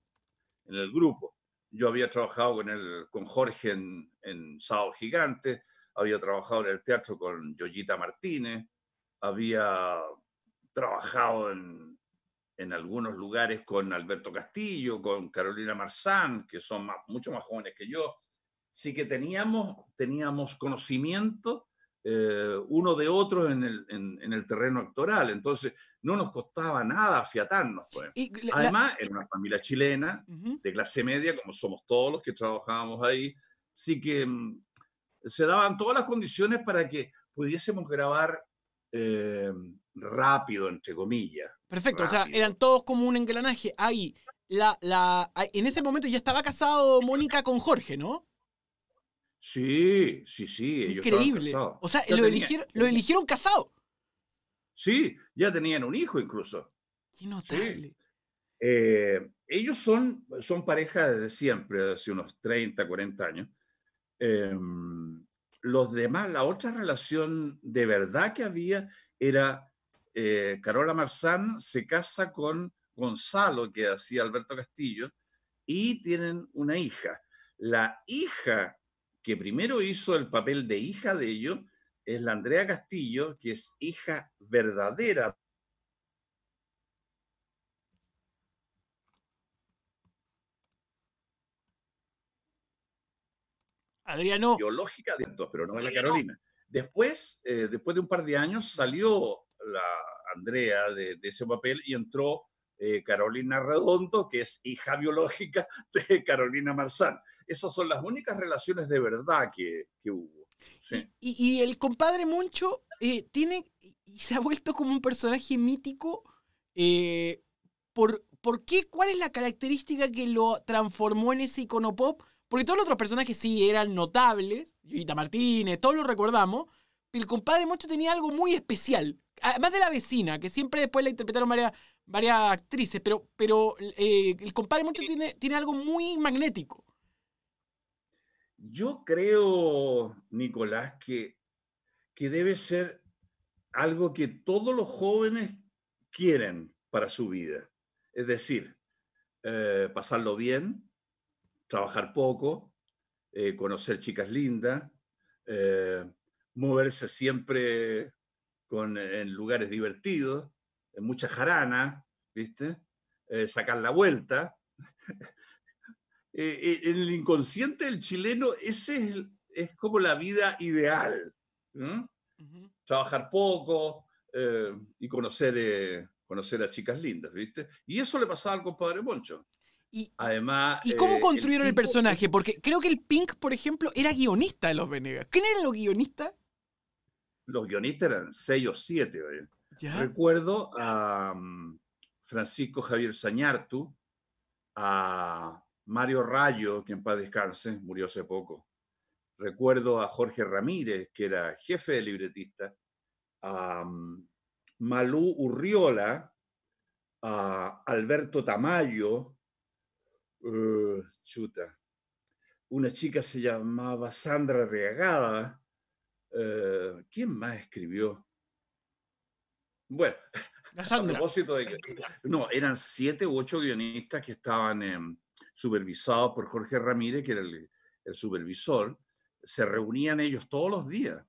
en el grupo. Yo había trabajado con, el, con Jorge en, en Sábado Gigante, había trabajado en el teatro con Yoyita Martínez, había trabajado en, en algunos lugares con Alberto Castillo, con Carolina Marzán, que son mucho más jóvenes que yo. Sí que teníamos, teníamos conocimiento eh, uno de otro en el, en, el, terreno actoral. Entonces, no nos costaba nada afiatarnos. Pues. Además, en una familia chilena, de clase media, como somos todos los que trabajábamos ahí, sí que mm, se daban todas las condiciones para que pudiésemos grabar eh, rápido, entre comillas. Perfecto, o sea, eran todos como un engranaje. Ahí, la, la, en ese momento ya estaba casado Mónica con Jorge, ¿no? Sí, sí, sí. Ellos Increíble. O sea, lo, eligieron, lo eligieron casado. Sí, ya tenían un hijo incluso. Qué notable. Eh, ellos son, son pareja desde siempre, hace unos 30, 40 años. Em, los demás, la otra relación de verdad que había era eh, Carola Marzán se casa con Gonzalo, que hacía Alberto Castillo, y tienen una hija. La hija que primero hizo el papel de hija de ellos es la Andrea Castillo, que es hija verdadera Adriano. biológica de pero no de la Carolina. Después, eh, después de un par de años, salió la Andrea de, ese papel y entró eh, Carolina Redondo, que es hija biológica de Carolina Marzán. Esas son las únicas relaciones de verdad que, hubo. Y, el compadre Moncho eh, tiene y se ha vuelto como un personaje mítico. por, ¿Por qué? ¿Cuál es la característica que lo transformó en ese icono pop? Porque todos los otros personajes sí eran notables, Yvita Martínez, todos lo recordamos, pero el compadre Mocho tenía algo muy especial. Además de la vecina, que siempre después la interpretaron varias, varias actrices, pero, pero eh, el compadre Mocho tiene, tiene algo muy magnético. Yo creo, Nicolás, que, que debe ser algo que todos los jóvenes quieren para su vida. Es decir, eh, pasarlo bien, trabajar poco, eh, conocer chicas lindas, eh, moverse siempre con, en lugares divertidos, en mucha jarana, ¿viste? Eh, sacar la vuelta. en el inconsciente del chileno, ese es, es como la vida ideal. Trabajar poco y conocer, conocer a chicas lindas, ¿viste? Y eso le pasaba al compadre Moncho. Y, Además, ¿Y cómo eh, construyeron el, personaje? Porque creo que el Pink, por ejemplo, era guionista de los Venegas. ¿Quién eran los guionistas? Los guionistas eran seis o siete. Recuerdo a mm, Francisco Javier Sañartu, a Mario Rayo, que en paz descanse, murió hace poco. Recuerdo a Jorge Ramírez, que era jefe de libretista, a mm, Malú Urriola, a Alberto Tamayo, Uh, chuta. Una chica se llamaba Sandra Reagada. Uh, ¿Quién más escribió? Bueno, a propósito de que, no, eran siete u ocho guionistas que estaban em, supervisados por Jorge Ramírez, que era el, supervisor. Se reunían ellos todos los días.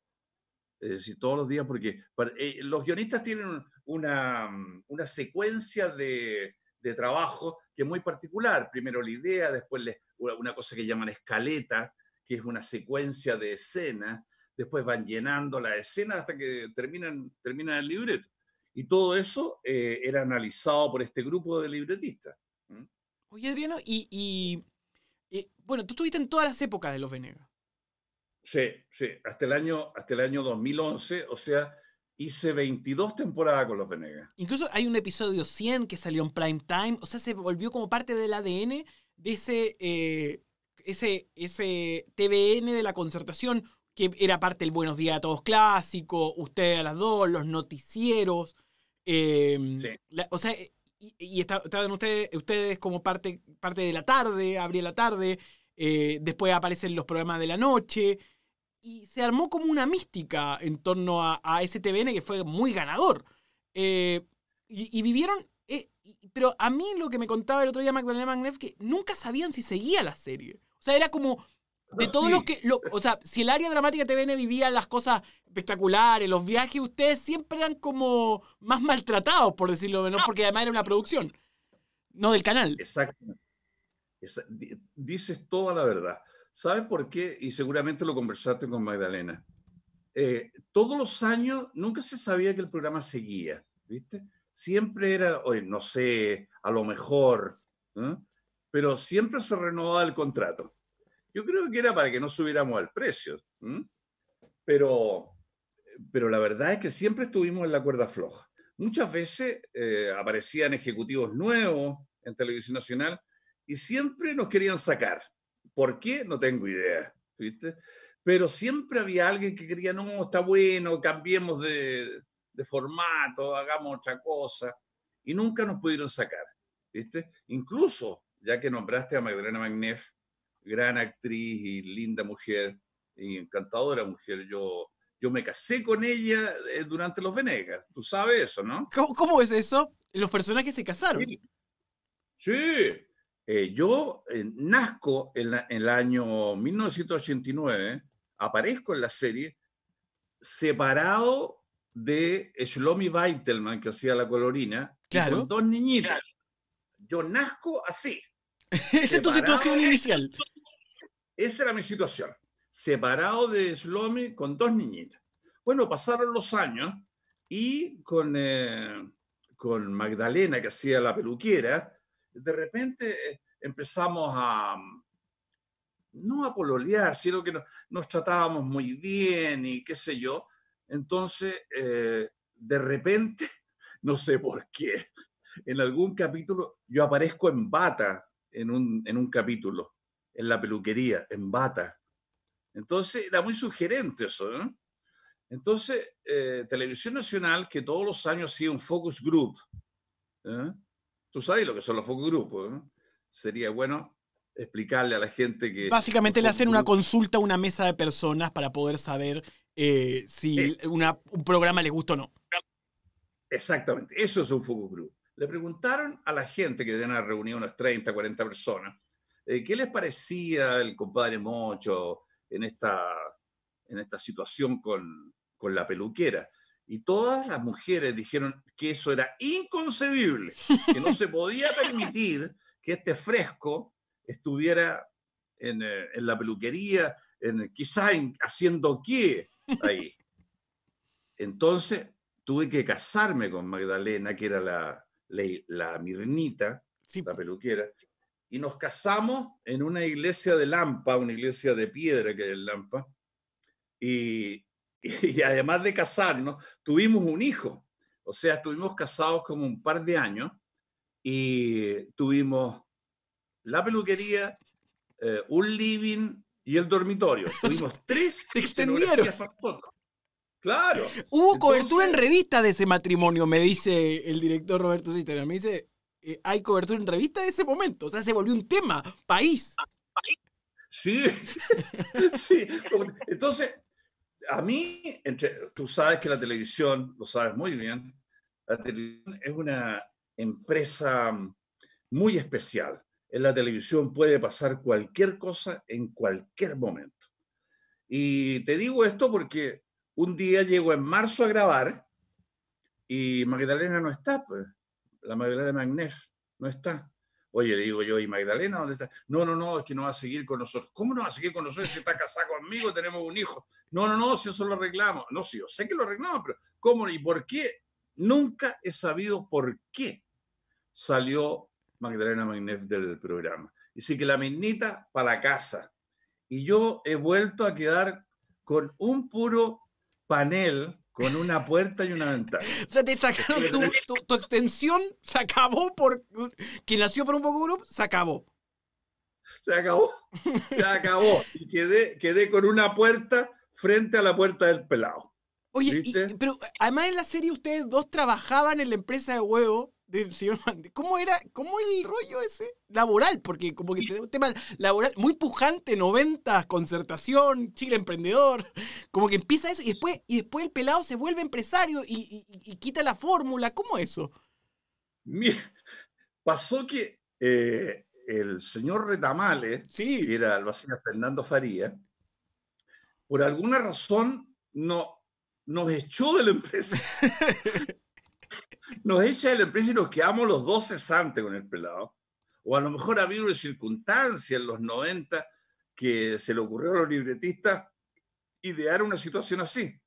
Es decir, todos los días, porque eh, los guionistas tienen una, una secuencia de, de trabajo que es muy particular. Primero la idea, después una cosa que llaman escaleta, que es una secuencia de escenas, después van llenando la escena hasta que terminan, terminan el libreto. Y todo eso eh, era analizado por este grupo de libretistas. Oye, Adriano, y, eh, bueno, tú estuviste en todas las épocas de Los Venegas. Sí, sí, hasta el año, hasta el año 2011, o sea, hice 22 temporadas con los Venegas. Incluso hay un episodio 100 que salió en prime time, o sea, se volvió como parte del ADN de ese, eh, ese, ese TVN de la concertación, que era parte del Buenos Días a Todos clásico, Ustedes a las dos, los noticieros. Em, sí. o sea, y, estaban ustedes, ustedes como parte, parte de la tarde, abría la tarde, eh, después aparecen los programas de la noche y se armó como una mística en torno a, a ese TVN que fue muy ganador. Eh, y, vivieron. Eh, pero a mí lo que me contaba el otro día Magdalena Magneff que nunca sabían si seguía la serie. O sea, era como. De todos los que. o sea, si el área dramática TVN vivía las cosas espectaculares, los viajes, ustedes siempre eran como más maltratados, por decirlo menos, porque además era una producción, no del canal. Exacto. Dices toda la verdad. ¿Sabes por qué? Y seguramente lo conversaste con Magdalena. Eh, todos los años nunca se sabía que el programa seguía, ¿viste? Siempre era, oye, no sé, a lo mejor, pero siempre se renovaba el contrato. Yo creo que era para que no subiéramos el precio, pero, pero la verdad es que siempre estuvimos en la cuerda floja. Muchas veces eh, aparecían ejecutivos nuevos en Televisión Nacional y siempre nos querían sacar. ¿Por qué? No tengo idea. ¿viste? Pero siempre había alguien que quería, no, está bueno, cambiemos de, de formato, hagamos otra cosa. Y nunca nos pudieron sacar, ¿viste? Incluso, ya que nombraste a Magdalena Magnef, gran actriz y linda mujer, y encantadora mujer, yo, yo me casé con ella eh, durante los Venegas. Tú sabes eso, ¿no? ¿Cómo, es eso? Los personajes se casaron. Sí. Eh, yo eh, nazco en, el año 1989, aparezco en la serie separado de Shlomi Weitelman, que hacía la colorina, claro. con dos niñitas. Yo nazco así. Esa es tu situación inicial. Esa era mi situación separado de Shlomi con dos niñitas. Bueno, pasaron los años y con, eh, con Magdalena, que hacía la peluquera, de repente eh, empezamos a, no a pololear, sino que nos, tratábamos muy bien y qué sé yo. Entonces, eh, de repente, no sé por qué, en algún capítulo yo aparezco en bata en un, en un capítulo, en la peluquería, en bata. Entonces era muy sugerente eso. Entonces, eh, Televisión Nacional, que todos los años hacía un focus group, ¿eh? tú sabes lo que son los focus group, sería bueno explicarle a la gente que... Básicamente le hacen una consulta a una mesa de personas para poder saber eh, si un programa les gusta o no. Exactamente, eso es un focus group. Le preguntaron a la gente que tenían una reunión, unas 30, 40 personas, ¿qué les parecía el compadre Mocho, en esta, en esta situación con, con la peluquera. Y todas las mujeres dijeron que eso era inconcebible, que no se podía permitir que este fresco estuviera en, eh, en la peluquería, en, quizá haciendo qué ahí. Entonces tuve que casarme con Magdalena, que era la, la, la Mirnita, la peluquera, y nos casamos en una iglesia de Lampa, una iglesia de piedra que es Lampa, y, y, además de casarnos, tuvimos un hijo. O sea, estuvimos casados como un par de años y tuvimos la peluquería, eh, un living y el dormitorio. Tuvimos tres extendieron. Claro. Hubo cobertura en revista de ese matrimonio, me dice el director Roberto Citera. Me dice, eh, hay cobertura en revista de ese momento. O sea, se volvió un tema, país. Sí, sí. Entonces, a mí, entre, tú sabes que la televisión, lo sabes muy bien, la televisión es una empresa muy especial. En la televisión puede pasar cualquier cosa en cualquier momento. Y te digo esto porque un día llego en marzo a grabar y Magdalena no está, pues la Magdalena Magnés no está. Oye, le digo yo, ¿y Magdalena dónde está? No, no, no, es que no va a seguir con nosotros. ¿Cómo no va a seguir con nosotros si está casada conmigo, tenemos un hijo? No, no, no, si eso lo arreglamos. No, sí, yo sé que lo arreglamos, pero ¿cómo y por qué? Nunca he sabido por qué salió Magdalena Magnés del programa. Y sí que la mignita para la casa. Y yo he vuelto a quedar con un puro panel con una puerta y una ventana. O sea, te sacaron tu, extensión, se acabó por. Quien nació por un poco grupo, se acabó. Se acabó. Se acabó. Y quedé, quedé con una puerta frente a la puerta del pelado. Oye, pero además en la serie ustedes dos trabajaban en la empresa de huevo del señor ¿Cómo era, cómo el rollo ese laboral? Porque como que se un tema laboral muy pujante, 90, concertación, Chile emprendedor, como que empieza eso y después, y después el pelado se vuelve empresario y, quita la fórmula. ¿Cómo eso? pasó que eh, el señor Retamale, sí. que era lo hacía Fernando Faría, por alguna razón no, nos echó de la empresa. nos echa de la empresa y nos quedamos los dos cesantes con el pelado. O a lo mejor ha habido una circunstancia en los 90 que se le ocurrió a los libretistas idear una situación así.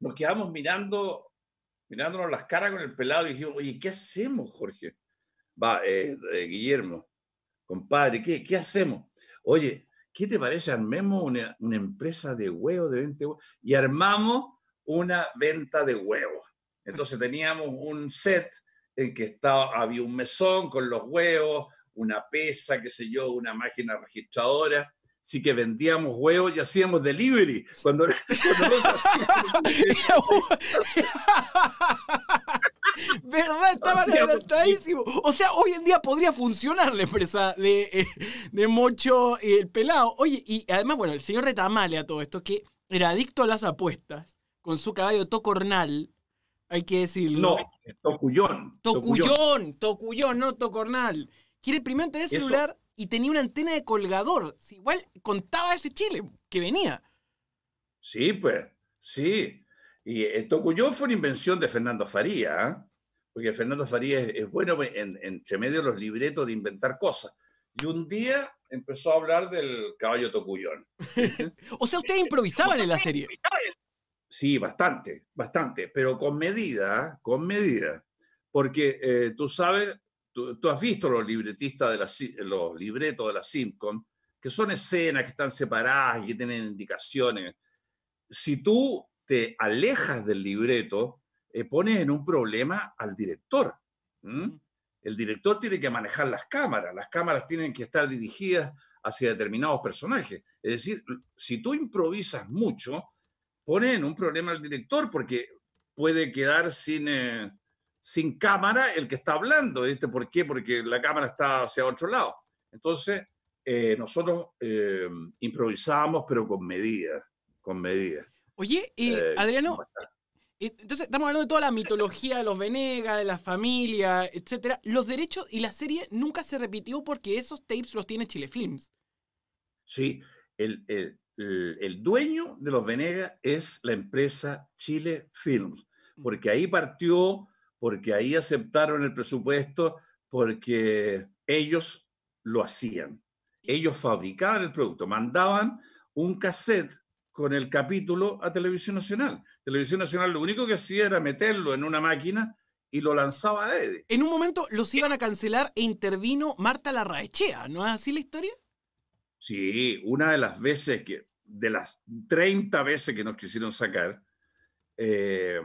Nos quedamos mirando, mirándonos las caras con el pelado y dijimos, oye, ¿qué hacemos, Jorge? Va, eh, eh, Guillermo, compadre, ¿qué, ¿qué hacemos? Oye, ¿qué te parece? Armemos una, una empresa de huevos, de venta de huevos, y armamos una venta de huevos. Entonces teníamos un set en que estaba, había un mesón con los huevos, una pesa, qué sé yo, una máquina registradora. sí que vendíamos huevos y hacíamos delivery. Cuando, cuando no se hacía. ¿Verdad? Estaba adelantadísimo. O sea, hoy en día podría funcionar la empresa de, eh, de Mocho y el pelado. Oye, y además, bueno, el señor retamale a todo esto, que era adicto a las apuestas, con su caballo Tocornal, hay que decirlo. No, Tocuyón. Tocuyón, Tocuyón, no Tocornal. Quiere primero tener celular y tenía una antena de colgador. Igual contaba ese Chile que venía. Sí, pues, sí. Y el eh, Tocuyón fue una invención de Fernando Faría, ¿eh? porque Fernando Faría es, bueno en, entre medio de los libretos de inventar cosas. Y un día empezó a hablar del caballo Tocuyón. o sea, ustedes improvisaban en la serie. Sí, bastante, bastante, pero con medida, con medida. Porque eh, tú sabes, tú, has visto los libretistas de las, los libretos de la Simpson, que son escenas que están separadas y que tienen indicaciones. Si tú te alejas del libreto, eh, pones en un problema al director. El director tiene que manejar las cámaras, las cámaras tienen que estar dirigidas hacia determinados personajes. Es decir, si tú improvisas mucho, pones en un problema al director porque puede quedar sin, eh, sin cámara el que está hablando. ¿viste? ¿Por qué? Porque la cámara está hacia otro lado. Entonces, eh, nosotros eh, improvisábamos, pero con medida, con medida. Oye, Adriano, entonces estamos hablando de toda la mitología de los Venegas, de la familia, etcétera. Los derechos y la serie nunca se repitió porque esos tapes los tiene Chile Films. Sí, el, el dueño de los Venegas es la empresa Chile Films, porque ahí partió porque ahí aceptaron el presupuesto, porque ellos lo hacían. Ellos fabricaban el producto, mandaban un cassette con el capítulo a Televisión Nacional. Televisión Nacional lo único que hacía era meterlo en una máquina y lo lanzaba a. En un momento los iban a cancelar e intervino Marta Larraechea, ¿no es así la historia? Sí, una de las veces que, de las 30 veces que nos quisieron sacar, eh,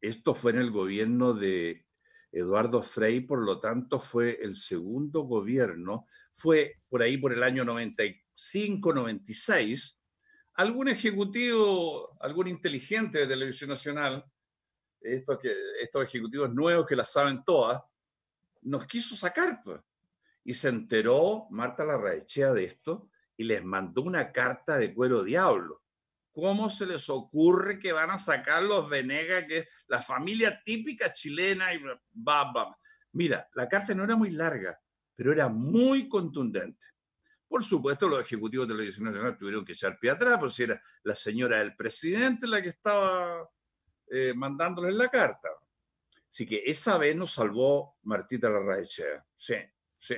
esto fue en el gobierno de Eduardo Frei, por lo tanto fue el segundo gobierno, fue por ahí por el año 95, 96, algún ejecutivo, algún inteligente de Televisión Nacional, estos, que, estos ejecutivos nuevos que la saben todas, nos quiso sacar. Pues. Y se enteró Marta Larraechea de esto y les mandó una carta de cuero diablo ¿Cómo se les ocurre que van a sacar los Venegas, que es la familia típica chilena? Y Mira, la carta no era muy larga, pero era muy contundente. Por supuesto, los ejecutivos de Televisión Nacional tuvieron que echar pie atrás, por si era la señora del presidente la que estaba eh, mandándoles la carta. Así que esa vez nos salvó Martita Larraechea. Sí, sí.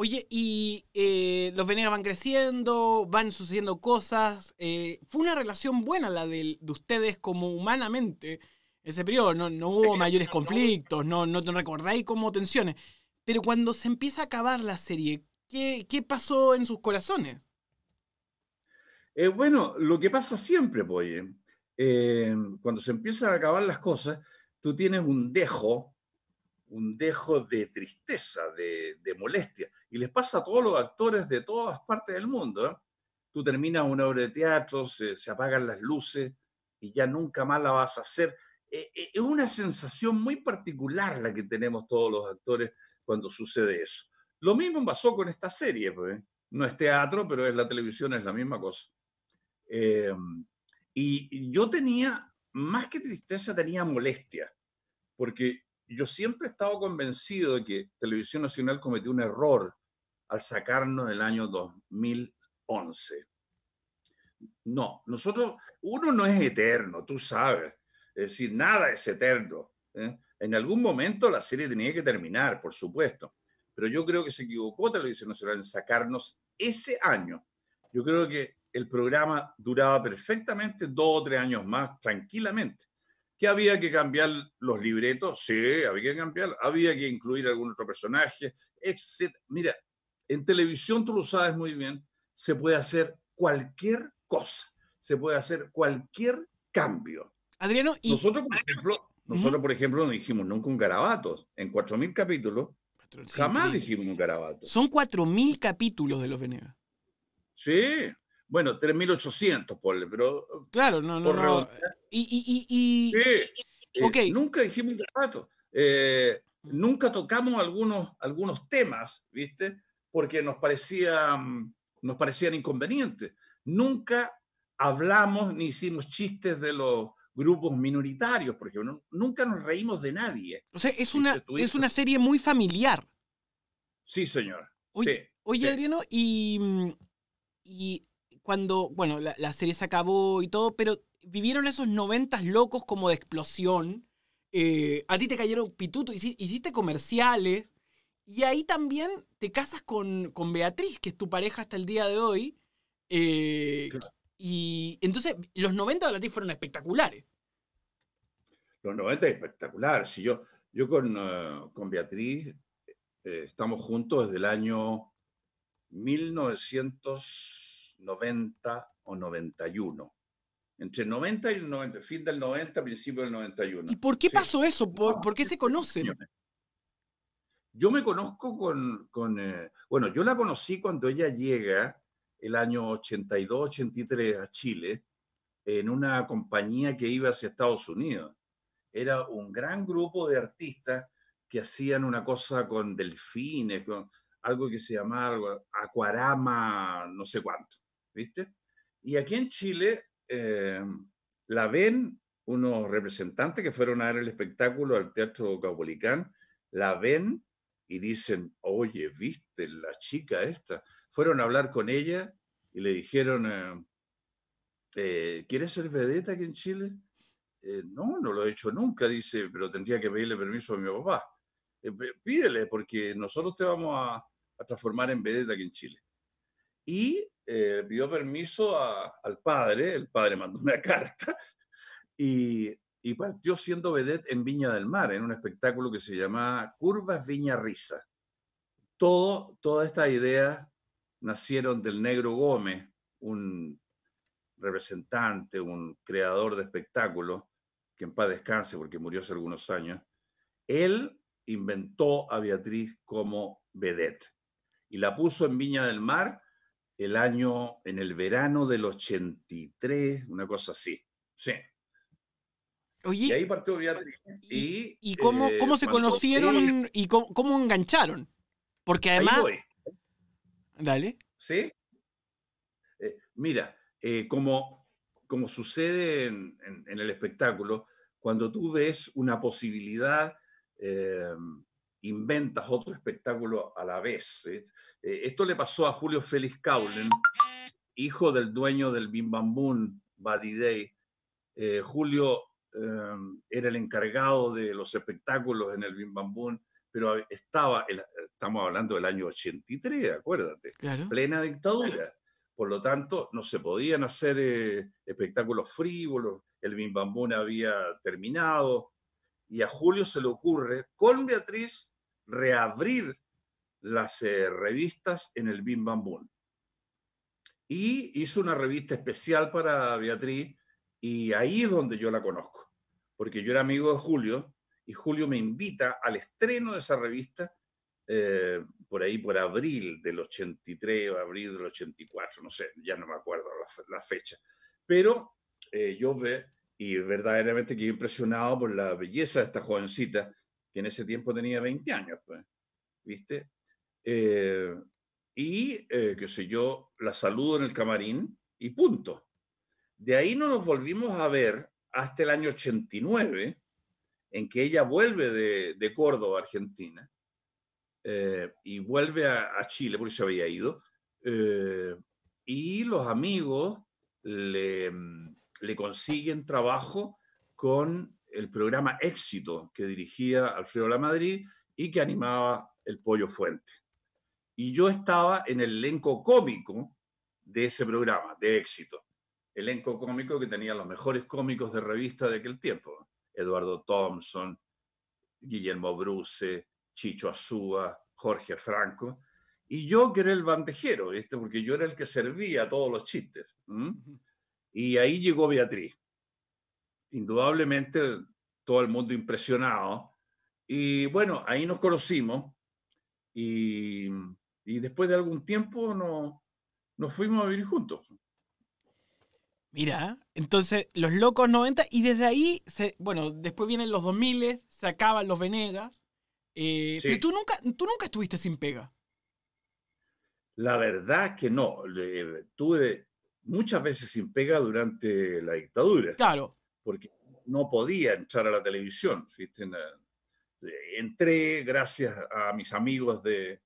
Oye, y eh, los Venegas van creciendo, van sucediendo cosas. Eh, fue una relación buena la de, ustedes como humanamente ese periodo. No, hubo mayores conflictos, no, no te recordáis como tensiones. Pero cuando se empieza a acabar la serie, ¿qué, pasó en sus corazones? Eh, bueno, lo que pasa siempre, pues, cuando se empiezan a acabar las cosas, tú tienes un dejo un dejo de tristeza, de, molestia. Y les pasa a todos los actores de todas partes del mundo. ¿eh? Tú terminas una obra de teatro, se, apagan las luces y ya nunca más la vas a hacer. Eh, eh, es una sensación muy particular la que tenemos todos los actores cuando sucede eso. Lo mismo pasó con esta serie, pues. no es teatro, pero es la televisión, es la misma cosa. y yo tenía, más que tristeza, tenía molestia, porque yo siempre he estado convencido de que Televisión Nacional cometió un error al sacarnos el año 2011. No, nosotros, uno no es eterno, tú sabes. Es decir, nada es eterno. ¿eh? En algún momento la serie tenía que terminar, por supuesto. Pero yo creo que se equivocó Televisión Nacional en sacarnos ese año. Yo creo que el programa duraba perfectamente dos o tres años más, tranquilamente que había que cambiar los libretos, sí, había que cambiar, había que incluir algún otro personaje, etc. Mira, en televisión tú lo sabes muy bien, se puede hacer cualquier cosa, se puede hacer cualquier cambio. Adriano, y... Nosotros, por ejemplo, nosotros, por ejemplo, no dijimos nunca un garabato. En 4.000 capítulos, jamás dijimos un garabato. Son 4.000 capítulos de Los Venegas. Sí, bueno, 3.800, ponle, pero... Claro, no, no, no. Y, y, y, Sí, eh, nunca dijimos un rato. Eh, nunca tocamos algunos, algunos temas, ¿viste? Porque nos, parecían, nos parecían inconvenientes. Nunca hablamos ni hicimos chistes de los grupos minoritarios, porque nunca nos reímos de nadie. O sea, es una, es una serie muy familiar. Sí, señor. Oye, oye Adriano, y, y cuando, bueno, la, serie se acabó y todo, pero vivieron esos noventas locos como de explosión. Eh, a ti te cayeron pituto, hiciste comerciales. Y ahí también te casas con, con Beatriz, que es tu pareja hasta el día de hoy. Eh, y entonces, los 90 para ti fueron espectaculares. Los 90 espectaculares. Si yo, yo con, eh, con Beatriz eh, estamos juntos desde el año 1990 o 91. Entre 90 y el 90, fin del 90, principio del 91. ¿Y por qué pasó eso? ¿Por, qué se conocen? Yo me conozco con, con eh, bueno, yo la conocí cuando ella llega el año 82-83 a Chile en una compañía que iba hacia Estados Unidos. Era un gran grupo de artistas que hacían una cosa con delfines, con algo que se llamaba acuarama, no sé cuánto, ¿viste? Y aquí en Chile eh, la ven unos representantes que fueron a ver el espectáculo al Teatro Caupolicán, la ven y dicen, oye, ¿viste la chica esta? fueron a hablar con ella y le dijeron, eh, eh, ¿quieres ser vedeta aquí en Chile? Eh, no, no lo he hecho nunca, dice, pero tendría que pedirle permiso a mi papá. pídele, porque nosotros te vamos a, transformar en vedeta aquí en Chile. Y pidió permiso al padre, el padre mandó una carta y, partió siendo vedette en Viña del Mar, en un espectáculo que se llamaba Curvas Viña Risa. Todo, toda esta idea nacieron del Negro Gómez, un representante, un creador de espectáculos, que en paz descanse porque murió hace algunos años. Él inventó a Beatriz como vedette y la puso en Viña del Mar el año, en el verano del 83, una cosa así. Sí. Oye, y ahí partió Beatriz. ¿Y, y, cómo, cómo se conocieron y cómo, cómo, engancharon? Porque además, Dale. ¿Sí? Eh, mira, eh, como, como sucede en, el espectáculo, cuando tú ves una posibilidad, eh, inventas otro espectáculo a la vez. esto le pasó a Julio Félix Caulen, hijo del dueño del Bim Bam Boom, Buddy Day. Julio era el encargado de los espectáculos en el Bim Bam Boom pero estaba, estamos hablando del año 83, acuérdate, plena dictadura. Por lo tanto, no se podían hacer eh, espectáculos frívolos, el Bim había terminado, y a Julio se le ocurre, con Beatriz, reabrir las eh, revistas en el Bim Y hizo una revista especial para Beatriz, y ahí es donde yo la conozco, porque yo era amigo de Julio, y Julio me invita al estreno de esa revista eh, por ahí por abril del 83 o abril del 84, no sé, ya no me acuerdo la, fecha. Pero eh, yo ve y verdaderamente quedé impresionado por la belleza de esta jovencita que en ese tiempo tenía 20 años, pues, ¿viste? Eh, y, qué sé yo, la saludo en el camarín y punto. De ahí no nos volvimos a ver hasta el año 89, en que ella vuelve de, Córdoba, Argentina, eh, y vuelve a, Chile, porque se había ido, eh, y los amigos le, le, consiguen trabajo con el programa Éxito que dirigía Alfredo La Madrid y que animaba el Pollo Fuente. Y yo estaba en el elenco cómico de ese programa, de Éxito. Elenco cómico que tenía los mejores cómicos de revista de aquel tiempo. Eduardo Thompson, Guillermo Bruce, Chicho Azúa, Jorge Franco, y yo que era el bandejero, ¿viste? porque yo era el que servía todos los chistes. Y ahí llegó Beatriz. Indudablemente todo el mundo impresionado. Y bueno, ahí nos conocimos y, y después de algún tiempo nos, nos fuimos a vivir juntos. Mira, entonces los locos 90 y desde ahí, se, bueno, después vienen los 2000, se acaban los Venegas. Eh, Pero tú nunca, tú nunca estuviste sin pega. La verdad que no. tuve muchas veces sin pega durante la dictadura. Claro. Porque no podía entrar a la televisión. Entré gracias a mis amigos de,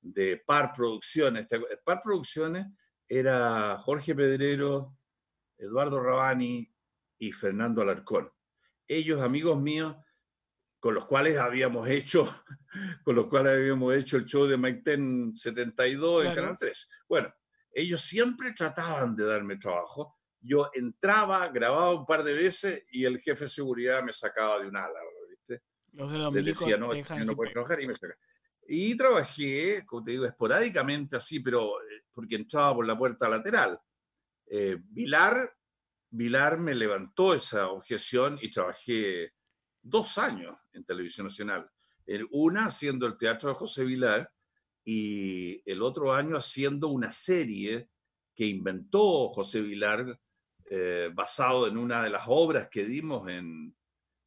de Par Producciones. Par Producciones era Jorge Pedrero, Eduardo Rabani y Fernando Alarcón. Ellos, amigos míos, con los cuales habíamos hecho, con los cuales habíamos hecho el show de Mike Ten 72 en Canal 3. Bueno, ellos siempre trataban de darme trabajo. Yo entraba, grababa un par de veces y el jefe de seguridad me sacaba de un ala, ¿viste? Les decía, no, yo no puedo trabajar y me sacaba. Y trabajé, como te digo, esporádicamente así, pero eh, porque entraba por la puerta lateral. Eh, Vilar, Vilar me levantó esa objeción y trabajé dos años en Televisión Nacional. Una haciendo el teatro de José Vilar y el otro año haciendo una serie que inventó José Vilar eh, basado en una de las obras que dimos en,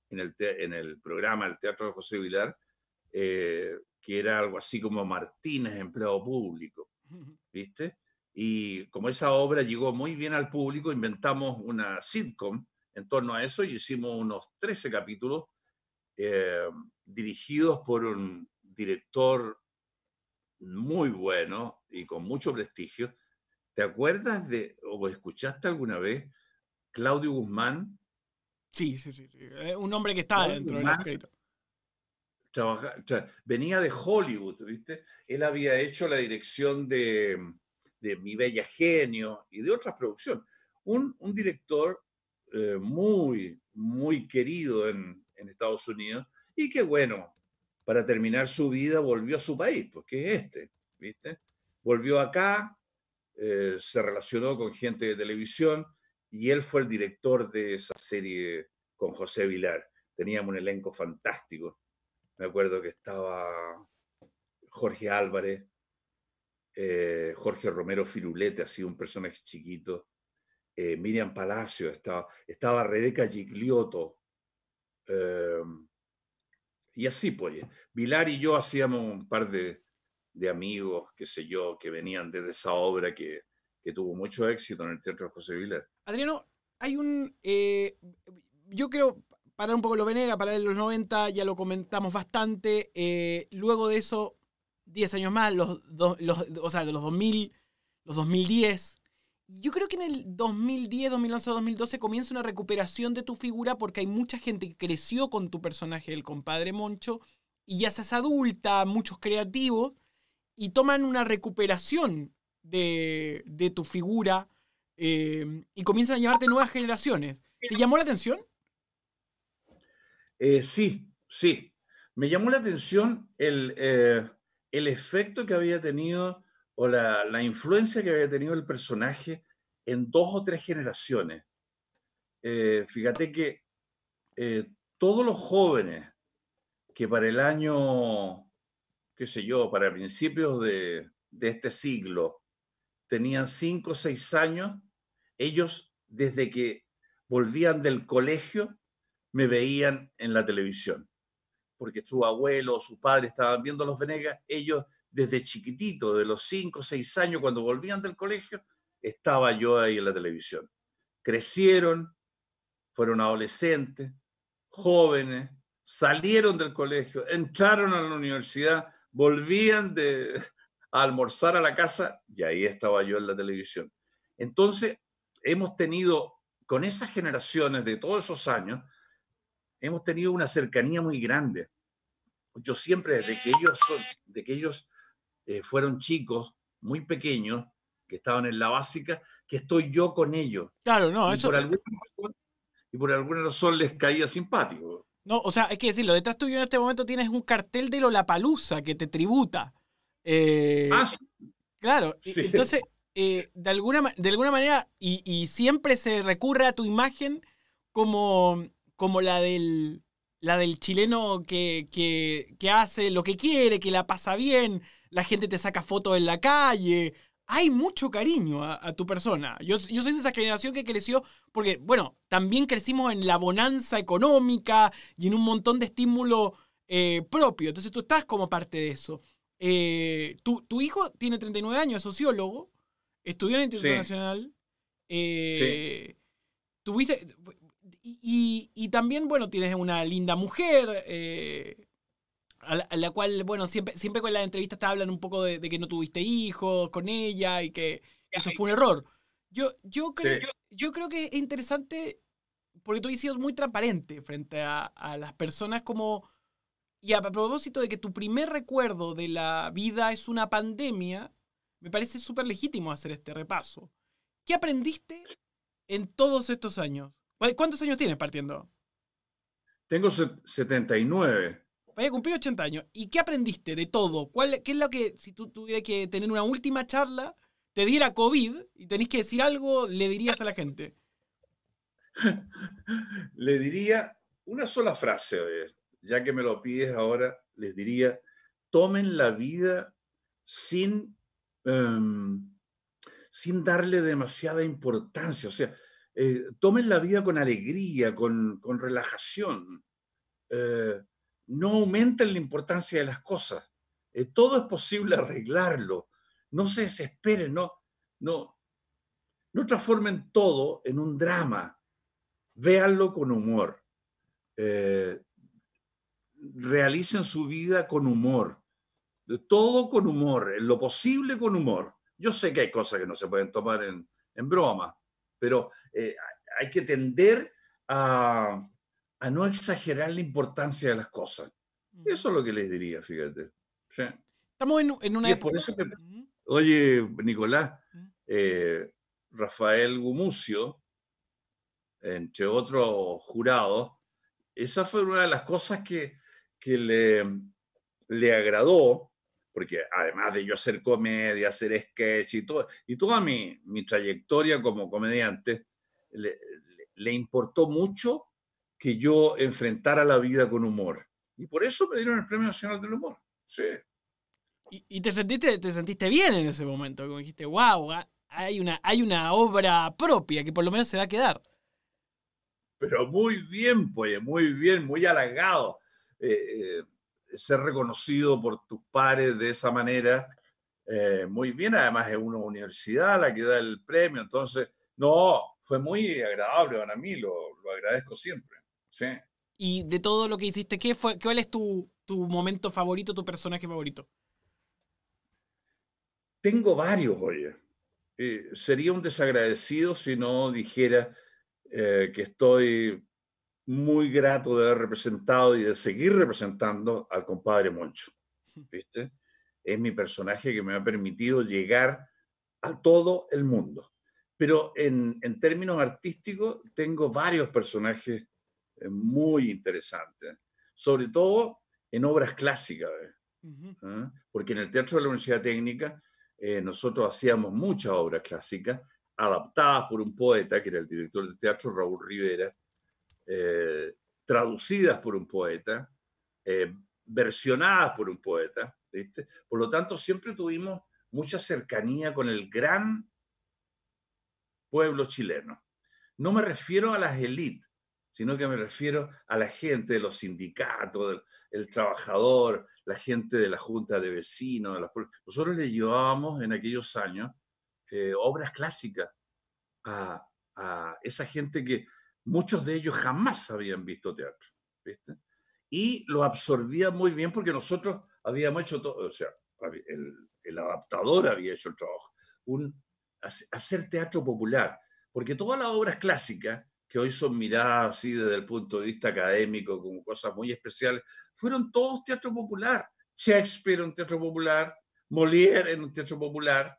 en, el, en el, programa El Teatro de José Vilar, eh, que era algo así como Martínez, empleado público, ¿viste? Y como esa obra llegó muy bien al público, inventamos una sitcom en torno a eso y hicimos unos 13 capítulos eh, dirigidos por un director muy bueno y con mucho prestigio. ¿Te acuerdas de, o escuchaste alguna vez, Claudio Guzmán? Sí, sí, sí. Un hombre que está dentro del escrito. venía de Hollywood, ¿viste? Él había hecho la dirección de de Mi Bella Genio y de otras producciones. Un, director eh, muy, muy querido en, Estados Unidos y que, bueno, para terminar su vida volvió a su país, porque es este, ¿viste? Volvió acá, eh, se relacionó con gente de televisión y él fue el director de esa serie con José Vilar. Teníamos un elenco fantástico. Me acuerdo que estaba Jorge Álvarez, eh, Jorge Romero Firulete, así un personaje chiquito, eh, Miriam Palacio, estaba, estaba Rebeca Gigliotto, y así pues, Vilar y yo hacíamos un par de, amigos, qué sé yo, que venían desde esa obra que, tuvo mucho éxito en el Teatro de José Vilar. Adriano, hay un... Eh, yo creo, parar un poco lo Venega, parar en los 90, ya lo comentamos bastante. luego de eso, 10 años más, los, o sea, de los 2000, los 2010. Yo creo que en el 2010, 2011, 2012 comienza una recuperación de tu figura porque hay mucha gente que creció con tu personaje, el compadre Moncho, y ya seas adulta, muchos creativos, y toman una recuperación de, tu figura eh, y comienzan a llevarte nuevas generaciones. ¿Te llamó la atención? Eh, sí, sí. Me llamó la atención el, eh, el efecto que había tenido o la, influencia que había tenido el personaje en dos o tres generaciones. Eh, fíjate que eh, todos los jóvenes que para el año, qué sé yo, para principios de, de este siglo, tenían cinco o seis años, ellos desde que volvían del colegio me veían en la televisión porque su abuelo su padre estaban viendo los Venegas, ellos desde chiquitito, de los 5 o 6 años, cuando volvían del colegio, estaba yo ahí en la televisión. Crecieron, fueron adolescentes, jóvenes, salieron del colegio, entraron a la universidad, volvían de, a almorzar a la casa y ahí estaba yo en la televisión. Entonces, hemos tenido con esas generaciones de todos esos años, hemos tenido una cercanía muy grande. Yo siempre, desde que ellos, son, de que ellos eh, fueron chicos, muy pequeños, que estaban en la básica, que estoy yo con ellos. Claro, no, eso... Por alguna razón, y por alguna razón les caía simpático. No, o sea, hay que decirlo, detrás tuyo en este momento tienes un cartel de Lollapalooza que te tributa. Eh, ah, Claro, entonces, eh, de, alguna, de alguna manera, y, y, siempre se recurre a tu imagen como como la del, la del chileno que, que, hace lo que quiere, que la pasa bien, la gente te saca fotos en la calle. hay mucho cariño a, tu persona. Yo, yo, soy de esa generación que creció porque, bueno, también crecimos en la bonanza económica y en un montón de estímulo eh, propio. Entonces tú estás como parte de eso. Eh, tu, hijo tiene 39 años, es sociólogo, estudió en el Instituto Nacional. Eh, tuviste. Y, también, bueno, tienes una linda mujer. Eh, a la, cual, bueno, siempre, siempre con las entrevistas te hablan un poco de, que no tuviste hijos con ella y que eso fue un error. Yo, yo, creo, yo, creo que es interesante porque tú has sido muy transparente frente a, las personas como... Y a propósito de que tu primer recuerdo de la vida es una pandemia, me parece súper legítimo hacer este repaso. ¿Qué aprendiste en todos estos años? ¿Cuántos años tienes partiendo? Tengo 79. Vaya a cumplir 80 años. ¿Y qué aprendiste de todo? ¿Cuál, ¿Qué es lo que, si tú tuvieras que tener una última charla, te diera COVID y tenés que decir algo, le dirías a la gente? le diría una sola frase, ya que me lo pides ahora, les diría, tomen la vida sin, em, sin darle demasiada importancia, o sea, eh, tomen la vida con alegría, con, con relajación. Eh, no aumenten la importancia de las cosas. Eh, todo es posible arreglarlo. No se desesperen, no, no, no transformen todo en un drama. Véanlo con humor. Eh, realicen su vida con humor. Todo con humor, en lo posible con humor. Yo sé que hay cosas que no se pueden tomar en, broma, pero eh, hay que tender a, a no exagerar la importancia de las cosas. Eso es lo que les diría, fíjate. Estamos en, una... Y por eso que, oye, Nicolás, eh, Rafael Gumucio, entre otros jurados, esa fue una de las cosas que, que le, le agradó, porque además de yo hacer comedia, hacer sketch y, todo, y toda mi, mi trayectoria como comediante, le, le importó mucho que yo enfrentara la vida con humor. Y por eso me dieron el Premio Nacional del Humor. Sí. Y, te, sentiste, te sentiste bien en ese momento, como dijiste, wow, hay una, hay una obra propia que por lo menos se va a quedar. Pero muy bien, pues, muy bien, muy halagado. Eh, eh, ser reconocido por tus pares de esa manera, eh, muy bien, además es una universidad la que da el premio, entonces, no, fue muy agradable para mí, lo, lo agradezco siempre. Sí. Y de todo lo que hiciste, ¿qué fue, ¿cuál es tu, momento favorito, tu personaje favorito? Tengo varios, oye. Eh, sería un desagradecido si no dijera eh, que estoy muy grato de haber representado y de seguir representando al compadre Moncho. ¿Viste? Es mi personaje que me ha permitido llegar a todo el mundo. Pero en, en términos artísticos, tengo varios personajes muy interesante, sobre todo en obras clásicas, ¿ah? porque en el Teatro de la Universidad Técnica eh, nosotros hacíamos muchas obras clásicas adaptadas por un poeta, que era el director de teatro Raúl Rivera, eh, traducidas por un poeta, eh, versionadas por un poeta. ¿viste? Por lo tanto, siempre tuvimos mucha cercanía con el gran pueblo chileno. No me refiero a las élites, sino que me refiero a la gente de los sindicatos, el, trabajador, la gente de la junta de vecinos. Nosotros le llevábamos en aquellos años eh, obras clásicas a, esa gente que muchos de ellos jamás habían visto teatro, ¿viste? Y lo absorbía muy bien porque nosotros habíamos hecho todo, o sea, el, adaptador había hecho el trabajo, un, hacer teatro popular, porque todas las obras clásicas que hoy son miradas así desde el punto de vista académico como cosas muy especiales, fueron todos teatro popular. Shakespeare en un teatro popular, Molière en un teatro popular,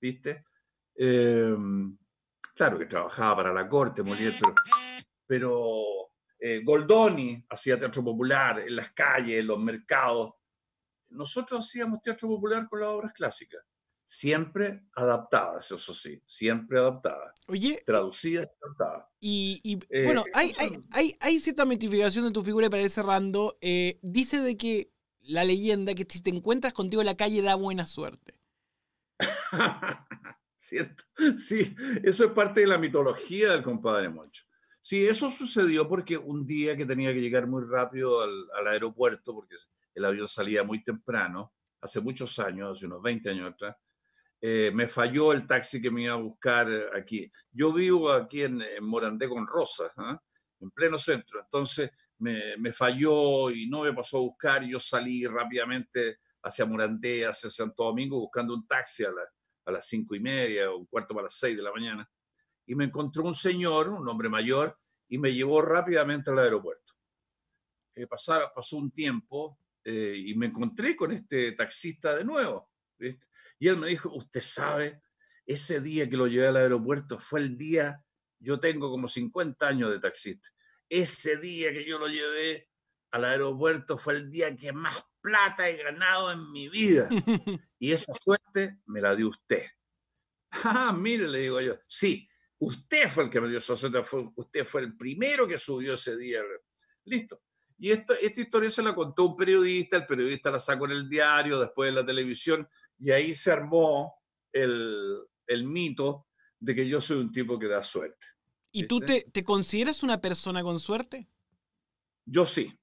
¿viste? Em, claro que trabajaba para la corte, Molière, pero, eh, Goldoni hacía teatro popular en las calles, en los mercados. Nosotros hacíamos teatro popular con las obras clásicas siempre adaptadas, eso sí, siempre adaptadas. Oye. Traducidas y adaptadas. Y, eh, bueno, hay, hay, hay, cierta mitificación de tu figura para ir cerrando. Eh, dice de que la leyenda que si te encuentras contigo en la calle da buena suerte. ¿Cierto? Sí, eso es parte de la mitología del compadre Moncho. Sí, eso sucedió porque un día que tenía que llegar muy rápido al, al aeropuerto, porque el avión salía muy temprano, hace muchos años, hace unos 20 años atrás, eh, me falló el taxi que me iba a buscar aquí. Yo vivo aquí en, Morandé con Rosas, ¿ah? en pleno centro. Entonces me, me, falló y no me pasó a buscar. Yo salí rápidamente hacia Morandé, hacia Santo Domingo, buscando un taxi a, a las cinco y media o un cuarto para las seis de la mañana. Y me encontró un señor, un hombre mayor, y me llevó rápidamente al aeropuerto. Eh, pasó un tiempo eh, y me encontré con este taxista de nuevo. Y él me dijo, usted sabe, ese día que lo llevé al aeropuerto fue el día, yo tengo como 50 años de taxista, ese día que yo lo llevé al aeropuerto fue el día que más plata he ganado en mi vida. Y esa suerte me la dio usted. Ah, mire, le digo yo, sí, usted fue el que me dio esa suerte, usted fue el primero que subió ese día. Listo. Y esta historia se la contó un periodista, el periodista la sacó en el diario, después en la televisión, y ahí se armó el, el mito de que yo soy un tipo que da suerte. ¿Y tú te, te, consideras una persona con suerte? Yo sí,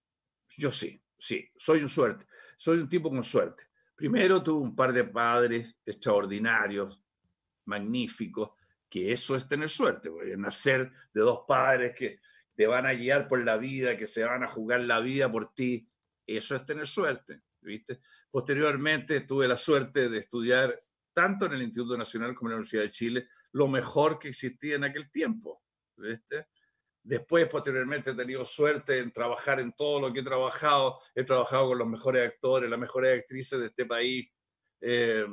yo sí, sí, soy un suerte, soy un tipo con suerte. Primero tuve un par de padres extraordinarios, magníficos, que eso es tener suerte, nacer de dos padres que te van a guiar por la vida, que se van a jugar la vida por ti. Eso es tener suerte, ¿viste? Posteriormente tuve la suerte de estudiar tanto en el Instituto Nacional como en la Universidad de Chile, lo mejor que existía en aquel tiempo. Después, posteriormente, he tenido suerte en trabajar en todo lo que he trabajado. He trabajado con los mejores actores, las mejores actrices de este país. Eh,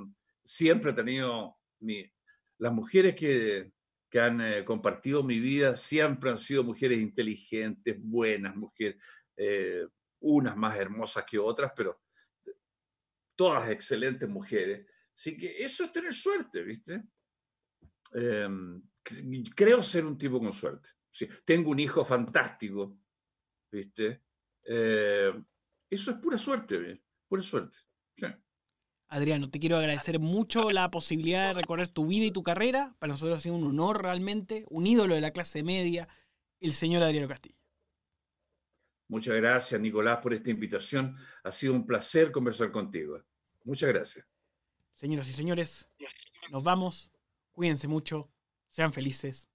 siempre he tenido mi, las mujeres que, que han eh, compartido mi vida siempre han sido mujeres inteligentes, buenas, mujeres, eh, unas más hermosas que otras, pero todas excelentes mujeres. Así que eso es tener suerte, ¿viste? Em, creo ser un tipo con suerte. Sí, tengo un hijo fantástico, ¿viste? Eh, eso es pura suerte, pura suerte. Adriano, te quiero agradecer mucho la posibilidad de recorrer tu vida y tu carrera. Para nosotros ha sido un honor realmente, un ídolo de la clase media, el señor Adriano Castillo. Muchas gracias, Nicolás, por esta invitación. Ha sido un placer conversar contigo. Muchas gracias. Señoras y señores, nos vamos. Cuídense mucho. Sean felices.